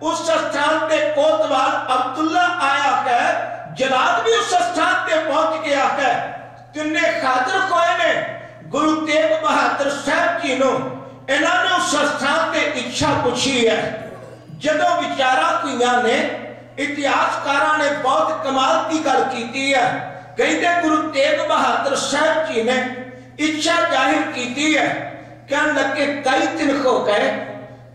ਉਸ ਸਥਾਨ ਤੇ ਕੋਤਵਾਲ ਅਬਦੁੱਲਾ ਆਇਆ ਹੈ, ਜਲਾਦ ਵੀ ਉਸ ਸਥਾਨ ਤੇ ਪਹੁੰਚ ਗਿਆ ਹੈ। ਤਿੰਨੇ ਖਾਦਰ ਕੋਏ ਨੇ। ਗੁਰੂ ਤੇਗ ਬਹਾਦਰ ਸਾਹਿਬ ਜੀ ਨੂੰ ਇਹਨਾਂ ਨੇ ਉਸ ਸਥਾਨ ਤੇ ਇੱਛਾ ਪੁੱਛੀ ਜਦੋਂ ਵਿਚਾਰਾ ਕੀਆਂ ਨੇ, ਇਤਿਹਾਸਕਾਰਾਂ ਨੇ ਬਹੁਤ ਕਮਾਲ ਦੀ ਗੱਲ ਕੀਤੀ ਹੈ। ਕਹਿੰਦੇ ਗੁਰੂ ਤੇਗ ਬਹਾਦਰ ਸਾਹਿਬ ਜੀ ਨੇ ਇੱਛਾ ਜ਼ਾਹਿਰ ਕੀਤੀ ਹੈ। ਕਹਿਣ ਲੱਗੇ ਕਈ ਦਿਨ ਹੋ ਗਏ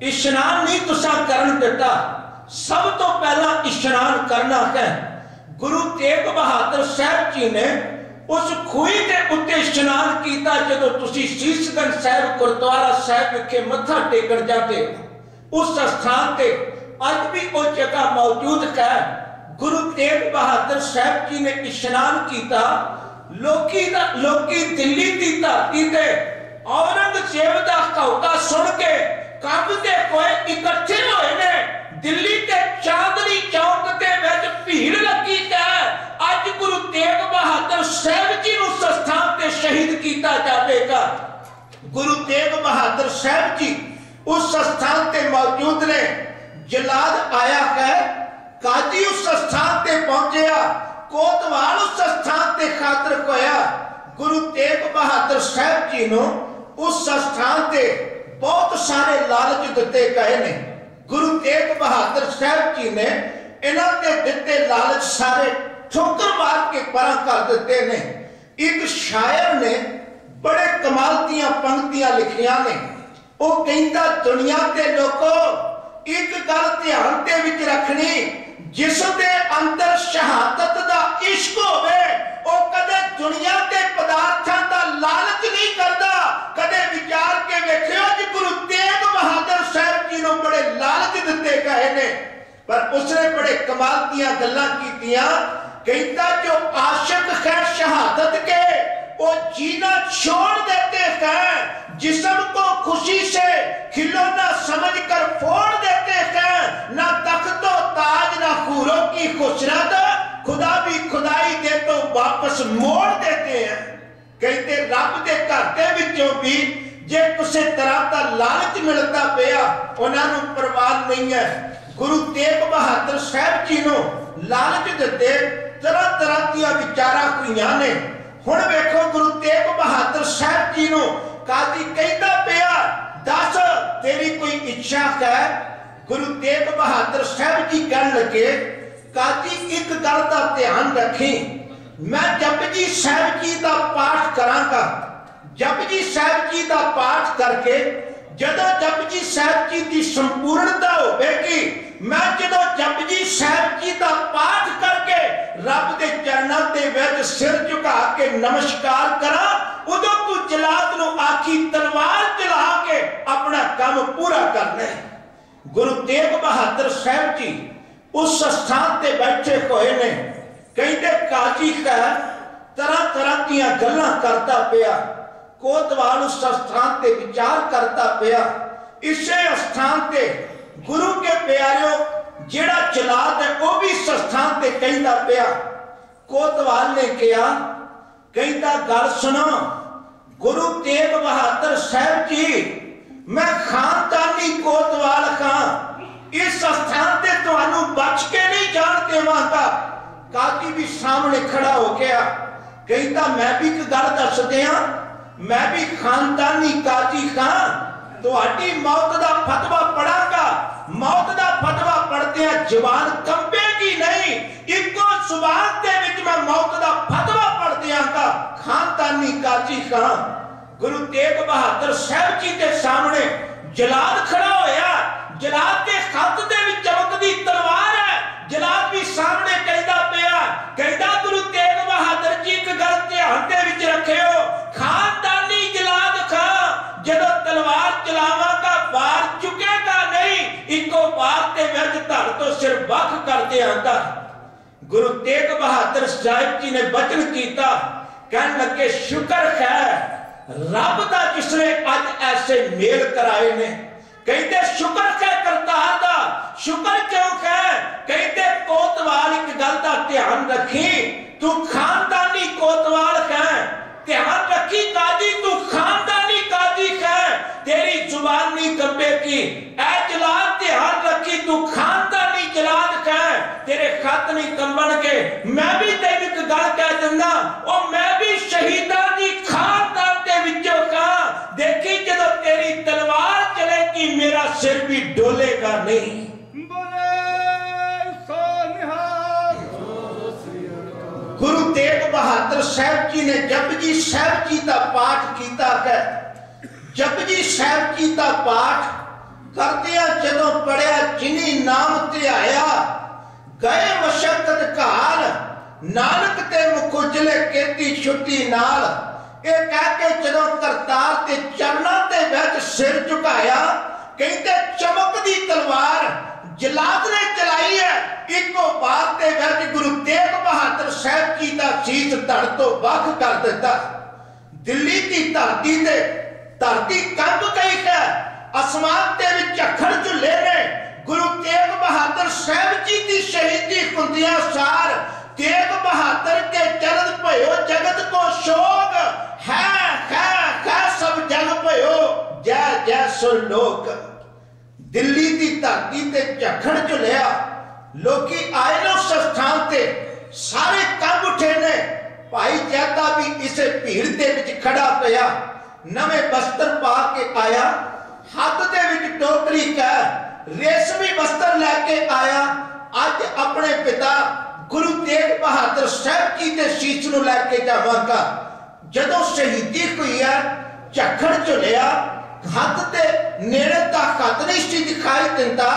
ਇਸ਼ਨਾਨ ਨਹੀਂ ਤੁਸਾਂ ਕਰਨ ਦਿੱਤਾ। ਸਭ ਤੋਂ ਪਹਿਲਾਂ ਇਸ਼ਨਾਨ ਕਰਨਾ ਹੈ। ਗੁਰੂ ਤੇਗ ਬਹਾਦਰ ਸਾਹਿਬ ਜੀ ਨੇ ਉਸ ਖੂਹੀ ਦੇ ਉੱਤੇ ਇਸ਼ਨਾਨ ਕੀਤਾ ਜਦੋਂ ਤੁਸੀਂ ਸੀਸਗੰਜ ਸਾਹਿਬ, ਗੁਰਦੁਆਰਾ ਸਾਹਿਬ ਵਿਖੇ ਮੱਥਾ ਟੇਕਣ ਜਾਂਦੇ ਉਸ ਸਥਾਨ ਤੇ ਅੱਜ ਵੀ ਉਹ ਜਗ੍ਹਾ ਮੌਜੂਦ ਹੈ। ਗੁਰੂ ਤੇਗ ਬਹਾਦਰ ਸਾਹਿਬ ਜੀ ਨੇ ਇਸ਼ਨਾਨ ਕੀਤਾ। ਲੋਕੀ ਦਾ, ਲੋਕੀ ਦਿੱਲੀ ਦੀ ਧਰਤੀ ਤੇ ਔਰੰਗਜ਼ੇਬ ਦਾ ਕਹੂਕਾ ਸੁਣ ਕੇ ਕੰਬਦੇ ਕੋਏ ਇਕੱਠੇ ਹੋਏ ਨੇ। ਦਿੱਲੀ ਤੇ ਚਾਂਦਨੀ ਚੌਕ ਦੇ ਵਿੱਚ ਭੀੜ ਲੱਗੀ ਹੈ ਅੱਜ ਗੁਰੂ ਤੇਗ ਬਹਾਦਰ ਸਾਹਿਬ ਜੀ ਨੂੰ ਸਥਾਨ ਤੇ ਸ਼ਹੀਦ ਕੀਤਾ ਜਾਵੇਗਾ। ਗੁਰੂ ਤੇਗ ਬਹਾਦਰ ਸਾਹਿਬ ਜੀ ਉਸ ਸਥਾਨ ਤੇ ਮੌਜੂਦ ਨੇ। ਜਲਾਦ ਆਇਆ ਹੈ। ਕਾਜੀ ਉਸ ਸਥਾਨ ਤੇ ਪਹੁੰਚਿਆ। ਕੋਤਵਾਲ ਉਸ ਸਥਾਨ ਤੇ ਖਾਤਰ ਹੋਇਆ। ਗੁਰੂ ਤੇਗ ਬਹਾਦਰ ਸਾਹਿਬ ਜੀ ਨੂੰ ਉਸ ਸਥਾਨ ਤੇ ਬਹੁਤ ਸਾਰੇ ਲਾਲਚ ਦਿੱਤੇ ਗਏ ਨੇ। ਗੁਰੂ ਤੇਗ ਬਹਾਦਰ ਸਾਹਿਬ ਜੀ ਨੇ ਇਹਨਾਂ ਦੇ ਦਿੱਤੇ ਲਾਲਚ ਸਾਰੇ ਠੋਕਰ ਮਾਰ ਕੇ ਪਰਾਂ ਕਰ ਦਿੱਤੇ ਨੇ। ਇੱਕ ਸ਼ਾਇਰ ਨੇ ਬੜੇ ਕਮਾਲ ਦੀਆਂ ਪੰਕਤੀਆਂ ਲਿਖੀਆਂ ਨੇ। ਉਹ ਕਹਿੰਦਾ, ਦੁਨੀਆ ਦੇ ਲੋਕੋ, ਇੱਕ ਗੱਲ ਧਿਆਨ ਦੇ ਵਿੱਚ ਰੱਖਣੀ, ਜਿਸ ਦੇ ਅੰਦਰ ਸ਼ਹਾਦਤ ਦਾ ਇਸ਼ਕ ਹੋਵੇ, ਉਹ ਕਦੇ ਦੁਨੀਆ ਦੇ ਪਦਾਰਥਾਂ ਦਾ ਲਾਲਚ بڑے لالچ دتے کہے نے، پر اس نے بڑے کمال دیاں گلاں کیتیاں کہتا جو عاشق خیر شہادت کے، وہ جینا چھوڑ دیتے ہیں جسم کو خوشی سے کھلونا سمجھ کر پھوڑ دیتے ہیں نہ تخت و تاج، نہ خوروں کی خوشرت خدا بھی خدائی دے تو واپس موڑ دیتے ہیں۔ کہتے رب دے کرتے بچوں بھی ਜੇ ਕਿਸੇ ਤਰ੍ਹਾਂ ਦਾ ਲਾਲਚ ਮਿਲਦਾ ਪਿਆ, ਉਹਨਾਂ ਨੂੰ ਪਰਵਾਹ ਨਹੀਂ ਹੈ। ਗੁਰੂ ਤੇਗ ਬਹਾਦਰ ਸਾਹਿਬ ਜੀ ਨੂੰ ਲਾਲਚ ਦਿੱਤੇ, ਤਰ੍ਹਾਂ ਤਰ੍ਹਾਂ ਦੀਆਂ ਵਿਚਾਰਾਂ ਹੋਈਆਂ ਨੇ। ਹੁਣ ਵੇਖੋ ਗੁਰੂ ਤੇਗ ਬਹਾਦਰ ਸਾਹਿਬ ਜੀ ਨੂੰ ਕਾਦੀ ਕਹਿੰਦਾ ਪਿਆ, ਦੱਸ, ਤੇਰੀ ਕੋਈ ਇੱਛਾ ਹੈ? ਗੁਰੂ ਤੇਗ ਬਹਾਦਰ ਸਾਹਿਬ ਜੀ ਕਹਿਣ ਲੱਗੇ ਕਾਦੀ ਇੱਕ ਗੱਲ ਦਾ ਧਿਆਨ ਰੱਖੀ। ਮੈਂ ਜਪਜੀ ਸਾਹਿਬ ਜੀ ਦਾ ਪਾਠ ਕਰਾਂਗਾ। ਜਪਜੀ ਸਾਹਿਬ ਜੀ ਦਾ ਪਾਠ ਕਰਕੇ, ਜਦੋਂ ਜਪਜੀ ਸਾਹਿਬ ਜੀ ਦੀ ਸੰਪੂਰਨਤਾ ਹੋਵੇਗੀ, ਮੈਂ ਜਦੋਂ ਜਪਜੀ ਸਾਹਿਬ ਜੀ ਦਾ ਪਾਠ ਕਰਕੇ ਰੱਬ ਦੇ ਚਰਨਾਂ ਦੇ ਵਿੱਚ ਸਿਰ ਝੁਕਾ ਕੇ ਨਮਸਕਾਰ ਕਰਾਂ, ਉਦੋਂ ਤੂੰ ਜਲਾਦ ਨੂੰ ਆਖੀ ਤਲਵਾਰ ਚਲਾ ਕੇ ਆਪਣਾ ਕੰਮ ਪੂਰਾ ਕਰਨਾ ਹੈ ਗੁਰੂ ਤੇਗ ਬਹਾਦਰ ਸਾਹਿਬ ਜੀ ਉਸ ਸਥਾਨ ਤੇ ਬੈਠੇ ਹੋਏ ਨੇ। ਕਹਿੰਦੇ, ਕਾਜੀ ਕਾ ਤਰ੍ਹਾਂ ਤਰ੍ਹਾਂ ਦੀਆਂ ਗੱਲਾਂ ਕਰਦਾ ਪਿਆ। ਕੋਤਵਾਲ ਉਸ ਸਥਾਨ ਤੇ ਵਿਚਾਰ ਕਰਦਾ ਪਿਆ। ਇਸੇ ਸਥਾਨ ਤੇ ਗੁਰੂ ਕੇ ਪਿਆਰਿਓ, ਜਿਹੜਾ ਚਲਾਤ ਹੈ, ਉਹ ਵੀ ਸਥਾਨ ਤੇ ਕਹਿੰਦਾ ਪਿਆ। ਕੋਤਵਾਲ ਨੇ ਕਿਹਾ, ਕਹਿੰਦਾ, ਗੱਲ ਸੁਣੋ, ਗੁਰੂ ਤੇਗ ਬਹਾਦਰ ਸਾਹਿਬ ਜੀ, ਮੈਂ ਖਾਨਦਾਨੀ ਕੋਤਵਾਲ ਖਾਂ। ਇਸ ਸਥਾਨ ਤੇ ਤੁਹਾਨੂੰ ਬਚ ਕੇ ਨਹੀਂ ਜਾਣ ਦੇਵਾਂਗਾ। ਕਾਜੀ ਵੀ ਸਾਹਮਣੇ ਖੜਾ ਹੋ ਗਿਆ। ਕਹਿੰਦਾ, ਮੈਂ ਵੀ ਇੱਕ ਗੱਲ ਦੱਸ ਦਿਆਂ ਮੈਂ ਵੀ ਖਾਨਦਾਨੀ ਕਾਜੀ ਖਾਂ ਤੁਹਾਡੀ ਮੌਤ ਦਾ ਫਤਵਾ ਪੜਾਂਗਾ। ਮੌਤ ਦਾ ਫਤਵਾ ਪੜਦਿਆਂ ਜਵਾਨ ਕੰਬੇਗੀ ਨਹੀਂ। ਇੱਕੋ ਸੁਭਾਅ ਦੇ ਵਿੱਚ ਮੈਂ ਮੌਤ ਦਾ ਫਤਵਾ ਪੜ ਦਿਆਂਗਾ। ਖਾਨਦਾਨੀ ਕਾਜੀ ਖਾਂ ਗੁਰੂ ਤੇਗ ਬਹਾਦਰ ਸਾਹਿਬ ਜੀ ਦੇ ਸਾਹਮਣੇ ਜਲਾਦ ਖੜਾ ਹੋਇਆ। ਜਲਾਦ ਦੇ ਖੱਤ ਦੇ ਵਿੱਚ ਚਮਕਦੀ ਤਲਵਾਰ ਹੈ। ਜਲਾਦ ਸਾਹਮਣੇ ਕਹਿੰਦਾ ਪਿਆ, ਕਹਿੰਦਾ ਗੁਰੂ ਤੇਗ ਬਹਾਦਰ ਜੀ ਇੱਕ ਗੱਲ ਧਿਆਨ ਦੇ ਵਿੱਚ ਰੱਖਿਓ, ਖਾਨਦਾਨੀ ਜਲਾਦ ਖਾਂ, ਜਦੋਂ ਤਲਵਾਰ ਚਲਾਵਾਂਗਾ ਬਾਹਰ ਚੁੱਕੇਗਾ ਨਹੀਂ, ਇੱਕੋ ਬਾਤ ਦੇ ਵਿੱਚ ਧੜ ਤੋਂ ਸਿਰ ਵੱਖ ਕਰ ਦਿਆਂਗਾ ਗੁਰੂ ਤੇਗ ਬਹਾਦਰ ਸਾਹਿਬ ਜੀ ਨੇ ਬਚਨ ਕੀਤਾ, ਕਹਿਣ ਲੱਗੇ, ਸ਼ੁਕਰ ਹੈ, ਰੱਬ ਦਾ ਜਿਸਨੇ ਅੱਜ ਐਸੇ ਮੇਲ ਕਰਾਏ ਨੇ ਕਹਿੰਦੇ ਸ਼ੁਕਰ ਹੈ ਕਰਤਾਰ ਦਾ, ਸ਼ੁਕਰ ਕਿਉਂ ਹੈ ਕਹਿੰਦੇ ਕੋਤਵਾਲ ਇੱਕ ਗੱਲ ਦਾ ਧਿਆਨ ਰੱਖੀ, ਤੂੰ ਖਾਨਦਾਨੀ ਕੋਤਵਾਲ ਹੈ ਧਿਆਨ ਰੱਖੀ ਕਾਜੀ ਤੂੰ ਖਾਨਦਾਨੀ ਕਾਜੀ ਹੈ ਤੇਰੀ ਜ਼ੁਬਾਨ ਨਹੀਂ ਕੰਬੇਗੀ ਐ ਜਲਾਦ ਧਿਆਨ ਰੱਖੀ, ਤੂੰ ਖਾਨਦਾਨੀ ਜਲਾਦ ਹੈ ਤੇਰੇ ਖੱਤ ਨਹੀਂ ਕੰਬਣਗੇ। ਮੈਂ ਵੀ ਤੈਨੂੰ ਇੱਕ ਗੱਲ ਕਹਿ ਦਿੰਦਾ, ਉਹ ਮੈਂ ਵੀ ਸ਼ਹੀਦਾਂ ਦੀ ਖਾਨਦਾਨ ਦੇ ਵਿੱਚੋਂ ਸਿਰ ਵੀ ਡੋਲੇਗਾ ਨਹੀਂ। ਬੋਲੇ ਸੋ ਨਿਹਾਲ। ਗੁਰੂ ਤੇਗ ਬਹਾਦਰ ਸਾਹਿਬ ਜੀ ਨੇ ਜਪਜੀ ਸਾਹਿਬ ਜੀ ਦਾ ਪਾਠ ਕੀਤਾ ਹੈ। ਜਪਜੀ ਸਾਹਿਬ ਜੀ ਦਾ ਪਾਠ ਕਰਦਿਆਂ ਜਦੋਂ ਪੜਿਆ ਜਿਨੀ ਨਾਮ ਧਿਆਇਆ ਗਏ ਮਸ਼ਕਤ ਘਾਲ ਨਾਨਕ ਤੇ ਮੁਖ ਉਜਲੇ ਕੀਤੀ ਛੁੱਟੀ ਨਾਲ ਇਹ ਕਹਿ ਕੇ ਜਦੋਂ ਕਰਤਾਰ ਤੇ ਚਰਨਾਂ ਦੇ ਵਿੱਚ ਸਿਰ ਝੁਕਾਇਆ ਕਹਿੰਦੇ ਚਮਕਦੀ ਤਲਵਾਰ ਜਲਾਦ ਨੇ ਚਲਾਈ ਹੈ। ਇੱਕੋ ਬਾਤ ਦੇ ਵਿੱਚ ਗੁਰੂ ਤੇਗ ਬਹਾਦਰ ਸਾਹਿਬ ਜੀ ਦਾ ਸੀਸ ਧੜ ਤੋਂ ਵੱਖ ਕਰ ਦਿੱਤਾ। ਦਿੱਲੀ ਦੀ ਧਰਤੀ ਤੇ ਧਰਤੀ ਕੰਬ ਗਈ ਹੈ ਅਸਮਾਨ ਦੇ ਵਿੱਚ ਝੱਖੜ ਝੁੱਲੇ ਨੇ। ਗੁਰੂ ਤੇਗ ਬਹਾਦਰ ਸਾਹਿਬ ਜੀ ਦੀ ਸ਼ਹੀਦੀ ਹੁੰਦਿਆਂ ਸਾਰ ਤੇਗ ਬਹਾਦਰ ਕੇ ਚਰਨ ਭਇਓ ਜਗਤ ਕੋ ਸ਼ੋਕ। ਹੈ ਹੈ ਹੈ, ਸਭ ਜਗ ਭਇਓ। ਜੈ ਜੈ ਸੋ ਲੋਕ। ਦਿੱਲੀ ਦੀ ਧਰਤੀ ਤੇ ਝੱਖੜ ਝੁਲਿਆ ਲੋਕੀ ਆਏ ਨੇ ਉਸ ਸਥਾਨ ਤੇ। ਸਾਰੇ ਕੰਬ ਉੱਠੇ ਨੇ। ਭਾਈ ਜੈਤਾ ਵੀ ਇਸੇ ਭੀੜ ਦੇ ਵਿੱਚ ਖੜਾ ਪਿਆ। ਨਵੇਂ ਬਸਤਰ ਪਾ ਕੇ ਆਇਆ। ਹੱਥ ਦੇ ਵਿੱਚ ਟੋਕਰੀ ਕਾ ਰੇਸ਼ਮੀ ਬਸਤਰ ਲੈ ਕੇ ਆਇਆ। ਅੱਜ ਆਪਣੇ ਪਿਤਾ ਗੁਰੂ ਤੇਗ ਬਹਾਦਰ ਸਾਹਿਬ ਜੀ ਦੇ ਸੀਸ ਨੂੰ ਲੈ ਕੇ ਜਾਵਾਂਗਾ ਜਦੋਂ ਸ਼ਹੀਦੀ ਹੋਈ ਆ, ਝੱਖੜ ਝੁਲਿਆ, ਹੱਥ ਤੇ ਨੇੜੇ ਦਾ ਖਤ ਨਹੀਂ ਸੀ ਦਿਖਾਈ ਦਿੰਦਾ,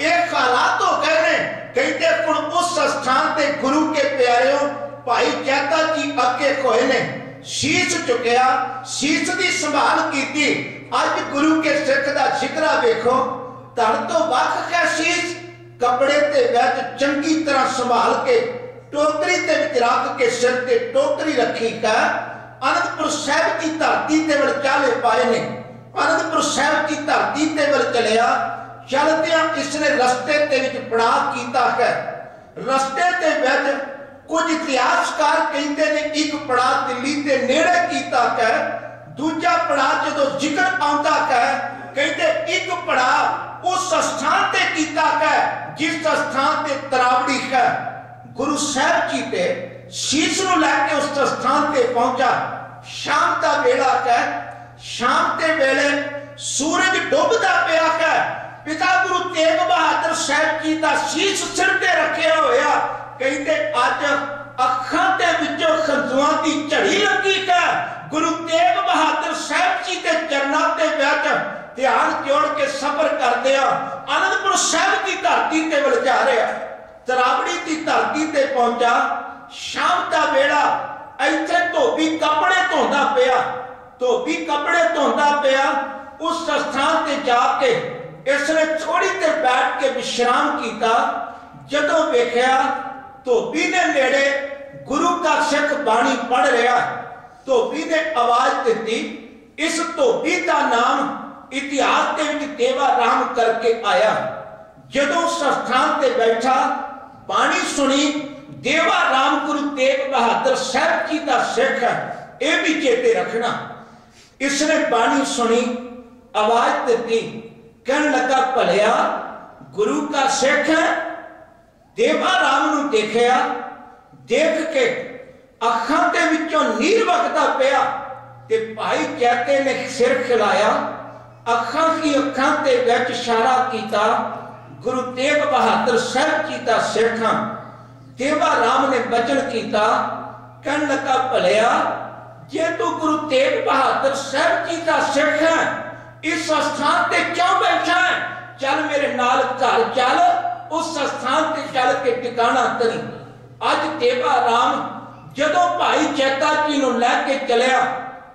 ਇਹ ਹਾਲਾਤ ਹੋ ਗਏ ਨੇ। ਕਹਿੰਦੇ ਹੁਣ ਉਸ ਸਥਾਨ ਤੇ ਗੁਰੂ ਕੇ ਪਿਆਰਿਓ, ਭਾਈ ਜੈਤਾ ਜੀ ਅੱਗੇ ਹੋਏ ਨੇ। ਸ਼ੀਸ਼ ਝੁਕਿਆ ਸ਼ੀਸ਼ ਦੀ ਸੰਭਾਲ ਕੀਤੀ। ਅੱਜ ਗੁਰੂ ਕੇ ਸਿੱਖ ਦਾ ਜ਼ਿਕਰਾ ਵੇਖੋ, ਧੜ ਤੋਂ ਵੱਖ ਹੈ ਸ਼ੀਸ਼। ਕੱਪੜੇ ਤੇ ਵਿੱਚ ਚੰਗੀ ਤਰ੍ਹਾਂ ਸੰਭਾਲ ਕੇ, ਟੋਕਰੀ ਦੇ ਵਿੱਚ ਰੱਖ ਕੇ ਸਿਰ ਤੇ ਟੋਕਰੀ ਰੱਖੀ ਕਾ ਅਨੰਦਪੁਰ ਸਾਹਿਬ ਦੀ ਧਰਤੀ ਤੇ ਵਲ ਚਾਲੇ ਪਾਏ ਨੇ। ਅਨੰਦਪੁਰ ਸਾਹਿਬ ਦੀ ਧਰਤੀ ਤੇ ਵਲ ਚਲਿਆ ਚਲਦਿਆਂ ਇਸ ਰਸਤੇ ਦੇ ਵਿੱਚ ਪੜਾਅ ਕੀਤਾ ਹੈ। ਰਸਤੇ ਦੇ ਵਿੱਚ ਕੁਝ ਇਤਿਹਾਸਕਾਰ ਕਹਿੰਦੇ ਨੇ, ਇੱਕ ਪੜਾਅ ਦਿੱਲੀ ਦੇ ਨੇੜੇ ਕੀਤਾ ਹੈ, ਦੂਜਾ ਪੜਾਅ ਜਦੋਂ ਜ਼ਿਕਰ ਆਉਂਦਾ ਹੈ, ਕਹਿੰਦੇ ਇੱਕ ਪੜਾਅ ਉਸ ਸਥਾਨ ਤੇ ਕੀਤਾ ਹੈ ਜਿਸ ਸਥਾਨ ਤੇ ਤਰਾਵੜੀ ਹੈ ਗੁਰੂ ਸਾਹਿਬ ਜੀ ਤੇ ਸ਼ੀਸ਼ ਨੂੰ ਲੈ ਕੇ ਉਸ ਸਥਾਨ ਤੇ ਪਹੁੰਚਾ ਸ਼ਾਮ ਦਾ ਵੇਲਾ ਹੈ ਸ਼ਾਮ ਦੇ ਵੇਲੇ ਸੂਰਜ ਡੁੱਬਦਾ ਪਿਆ ਹੈ ਪਿਤਾ ਗੁਰੂ ਤੇਗ ਬਹਾਦਰ ਸਾਹਿਬ ਜੀ ਦਾ ਸ਼ੀਸ਼ ਸਿਰ ਤੇ ਰੱਖਿਆ ਹੋਇਆ ਕਹਿੰਦੇ ਅੱਜ ਅੱਖਾਂ ਦੇ ਵਿੱਚੋਂ ਖੰਜੂਆਂ ਦੀ ਝੜੀ ਲੱਗੀ ਹੈ ਗੁਰੂ ਤੇਗ ਬਹਾਦਰ ਸਾਹਿਬ ਜੀ ਦੇ ਚਰਨਾਂ ਦੇ ਵਿੱਚ ਧਿਆਨ ਜੋੜ ਕੇ ਸਬਰ ਕਰਦੇ ਆ। ਅਨੰਦਪੁਰ ਸਾਹਿਬ ਦੀ ਧਰਤੀ ਤੇ ਵਲ ਤਰਾਵੜੀ ਦੀ ਧਰਤੀ ਤੇ ਪਹੁੰਚਾ। ਸ਼ਾਮ ਦਾ ਵੇਲਾ, ਇੱਥੇ ਧੋਬੀ ਕੱਪੜੇ ਧੋਂਦਾ ਪਿਆ। ਧੋਬੀ ਕੱਪੜੇ ਧੋਂਦਾ ਪਿਆ। ਉਸ ਸਥਾਨ ਤੇ ਜਾ ਕੇ ਇਸ ਨੇ ਥੋੜੀ ਦੇਰ ਬੈਠ ਕੇ ਵਿਸ਼ਰਾਮ ਕੀਤਾ। ਜਦੋਂ ਵੇਖਿਆ, ਧੋਬੀ ਦੇ ਨੇੜੇ ਗੁਰੂ ਦਾ ਸਿੱਖ ਬਾਣੀ ਪੜ ਰਿਹਾ। ਧੋਬੀ ਨੇ ਆਵਾਜ਼ ਦਿੱਤੀ, ਇਸ ਧੋਬੀ ਦਾ ਨਾਮ ਇਤਿਹਾਸ ਦੇ ਵਿੱਚ ਦੇਵਾ ਰਾਮ ਕਰਕੇ ਆਇਆ। ਜਦੋਂ ਸਥਾਨ ਤੇ ਬੈਠਾ, ਬਾਣੀ ਸੁਣੀ, ਦੇਵਾ ਰਾਮ ਗੁਰੂ ਤੇਗ ਬਹਾਦਰ ਸਾਹਿਬ ਜੀ ਦਾ ਸਿੱਖ ਹੈ, ਇਹ ਵੀ ਚੇਤੇ ਰੱਖਣਾ। ਇਸ ਨੇ ਬਾਣੀ ਸੁਣੀ, ਆਵਾਜ਼ ਦਿੱਤੀ, ਕਹਿਣ ਲੱਗਾ, ਭਲਿਆ, ਗੁਰੂ ਦਾ ਸਿੱਖ ਹੈ, ਦੇਵਾ ਰਾਮ ਨੂੰ ਦੇਖਿਆ, ਦੇਖ ਕੇ ਅੱਖਾਂ ਦੇ ਵਿੱਚੋਂ ਨੀਰ ਵਗਦਾ ਪਿਆ ਤੇ ਭਾਈ ਕਹਤੇ ਨੇ ਸਿਰ ਖਿਲਾਇਆ ਅੱਖਾਂ ਕੀ ਅੱਖਾਂ ਤੇ ਵਿੱਚ ਇਸ਼ਾਰਾ ਕੀਤਾ, ਗੁਰੂ ਤੇਗ ਬਹਾਦਰ ਸਾਹਿਬ ਜੀ ਦਾ ਸਿੱਖ, ਦੇਵਾ ਰਾਮ ਨੇ ਬਚਨ ਕੀਤਾ, ਕਹਿਣ ਲੱਗਾ, ਭਲਿਆ, ਜੇ ਤੂੰ ਗੁਰੂ ਤੇਗ ਬਹਾਦਰ ਸਾਹਿਬ ਜੀ ਦਾ ਸਿੱਖ ਹੈ, ਇਸ ਸਥਾਨ ਤੇ ਕਿਉਂ ਬੈਠਾ ਹੈ? ਚੱਲ ਮੇਰੇ ਨਾਲ ਘਰ ਚੱਲ, ਉਸ ਸਥਾਨ ਤੇ ਚੱਲ ਕੇ ਟਿਕਾਣਾ ਕਰੀ ਅੱਜ ਦੇਵਾ ਰਾਮ ਜਦੋਂ ਭਾਈ ਚੇਤਾ ਜੀ ਨੂੰ ਲੈ ਕੇ ਚਲਿਆ,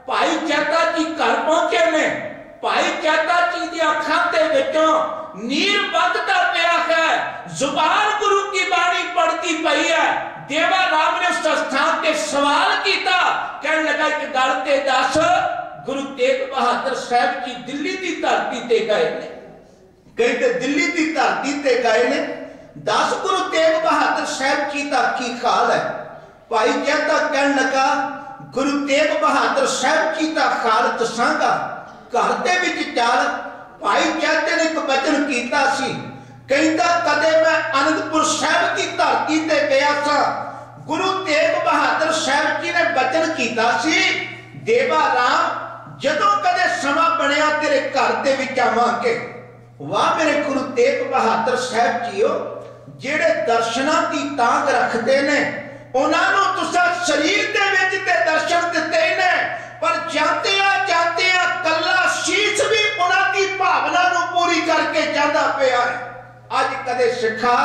ਭਾਈ ਚੇਤਾ ਜੀ ਘਰ ਪਹੁੰਚੇ ਨੇ ਭਾਈ ਚੇਤਾ ਜੀ ਦੀ ਅੱਖਾਂ ਦੇ ਵਿੱਚੋਂ ਨੀਰ ਵੱਗਦਾ ਪਿਆ ਹੈ, ਜ਼ੁਬਾਨ ਗੁਰੂ ਕੀ ਬਾਣੀ ਪੜਦੀ ਪਈ ਹੈ। ਦੇਵਾ ਰਾਮ ਨੇ ਉਸ ਸਥਾਨ ਤੇ ਸਵਾਲ ਕੀਤਾ, ਕਹਿਣ ਲੱਗਾ, ਇੱਕ ਗੱਲ ਤੇ ਦੱਸ, ਗੁਰੂ ਤੇਗ ਬਹਾਦਰ ਸਾਹਿਬ ਜੀ ਦਿੱਲੀ ਦੀ ਧਰਤੀ ਤੇ ਗਏ ਨੇ। ਕਹਿੰਦੇ ਦਿੱਲੀ ਦੀ ਧਰਤੀ ਤੇ ਗਏ ਨੇ? 10 ਗੁਰੂ ਤੇਗ ਬਹਾਦਰ ਸਾਹਿਬ ਜੀ ਦਾ ਕੀ ਖਾਲ ਹੈ? ਭਾਈ ਕਹਿੰਦਾ ਕਹਿਣ ਲੱਗਾ, ਗੁਰੂ ਤੇਗ ਬਹਾਦਰ ਸਾਹਿਬ ਜੀ ਦਾ ਖਾਲ ਦਸਾਂਗਾ ਘਰ ਦੇ ਵਿੱਚ ਚੱਲ, ਭਾਈ ਕਹਿੰਦੇ ਨੇ ਇੱਕ ਬਚਨ ਕੀਤਾ ਸੀ? ਕਹਿੰਦਾ, ਕਦੇ ਮੈਂ ਅਨੰਦਪੁਰ ਸਾਹਿਬ ਦੀ ਧਰਤੀ ਤੇ ਗਿਆ ਸਾਂ। ਗੁਰੂ ਤੇਗ ਬਹਾਦਰ ਸਾਹਿਬ ਜੀ ਨੇ ਬਚਨ ਕੀਤਾ ਸੀ, ਦੇਵਾ ਰਾਮ, ਜਦੋਂ ਕਦੇ ਸਮਾਂ ਬਣਿਆ ਤੇਰੇ ਘਰ ਦੇ ਵਿੱਚ ਆਵਾਂਗੇ। ਵਾਹ ਮੇਰੇ ਗੁਰੂ ਤੇਗ ਬਹਾਦਰ ਸਾਹਿਬ ਜੀਓ, ਜਿਹੜੇ ਦਰਸ਼ਨਾਂ ਦੀ ਤਾਂਗ ਰੱਖਦੇ ਨੇ, ਉਹਨਾਂ ਨੂੰ ਤੁਸੀਂ ਸਰੀਰ ਦੇ ਵਿੱਚ ਤੇ ਦਰਸ਼ਨ ਦਿੱਤੇ ਨੇ, ਪਰ ਜਾਂਦਿਆਂ ਜਾਂਦਿਆਂ ਕੱਲਾ ਸ਼ੀਸ਼ ਵੀ ਉਹਨਾਂ ਦੀ ਭਾਵਨਾ ਨੂੰ ਪੂਰੀ ਕਰਕੇ ਜਾਂਦਾ ਪਿਆ ਹੈ। ਅੱਜ ਕਦੇ ਸਿੱਖਾ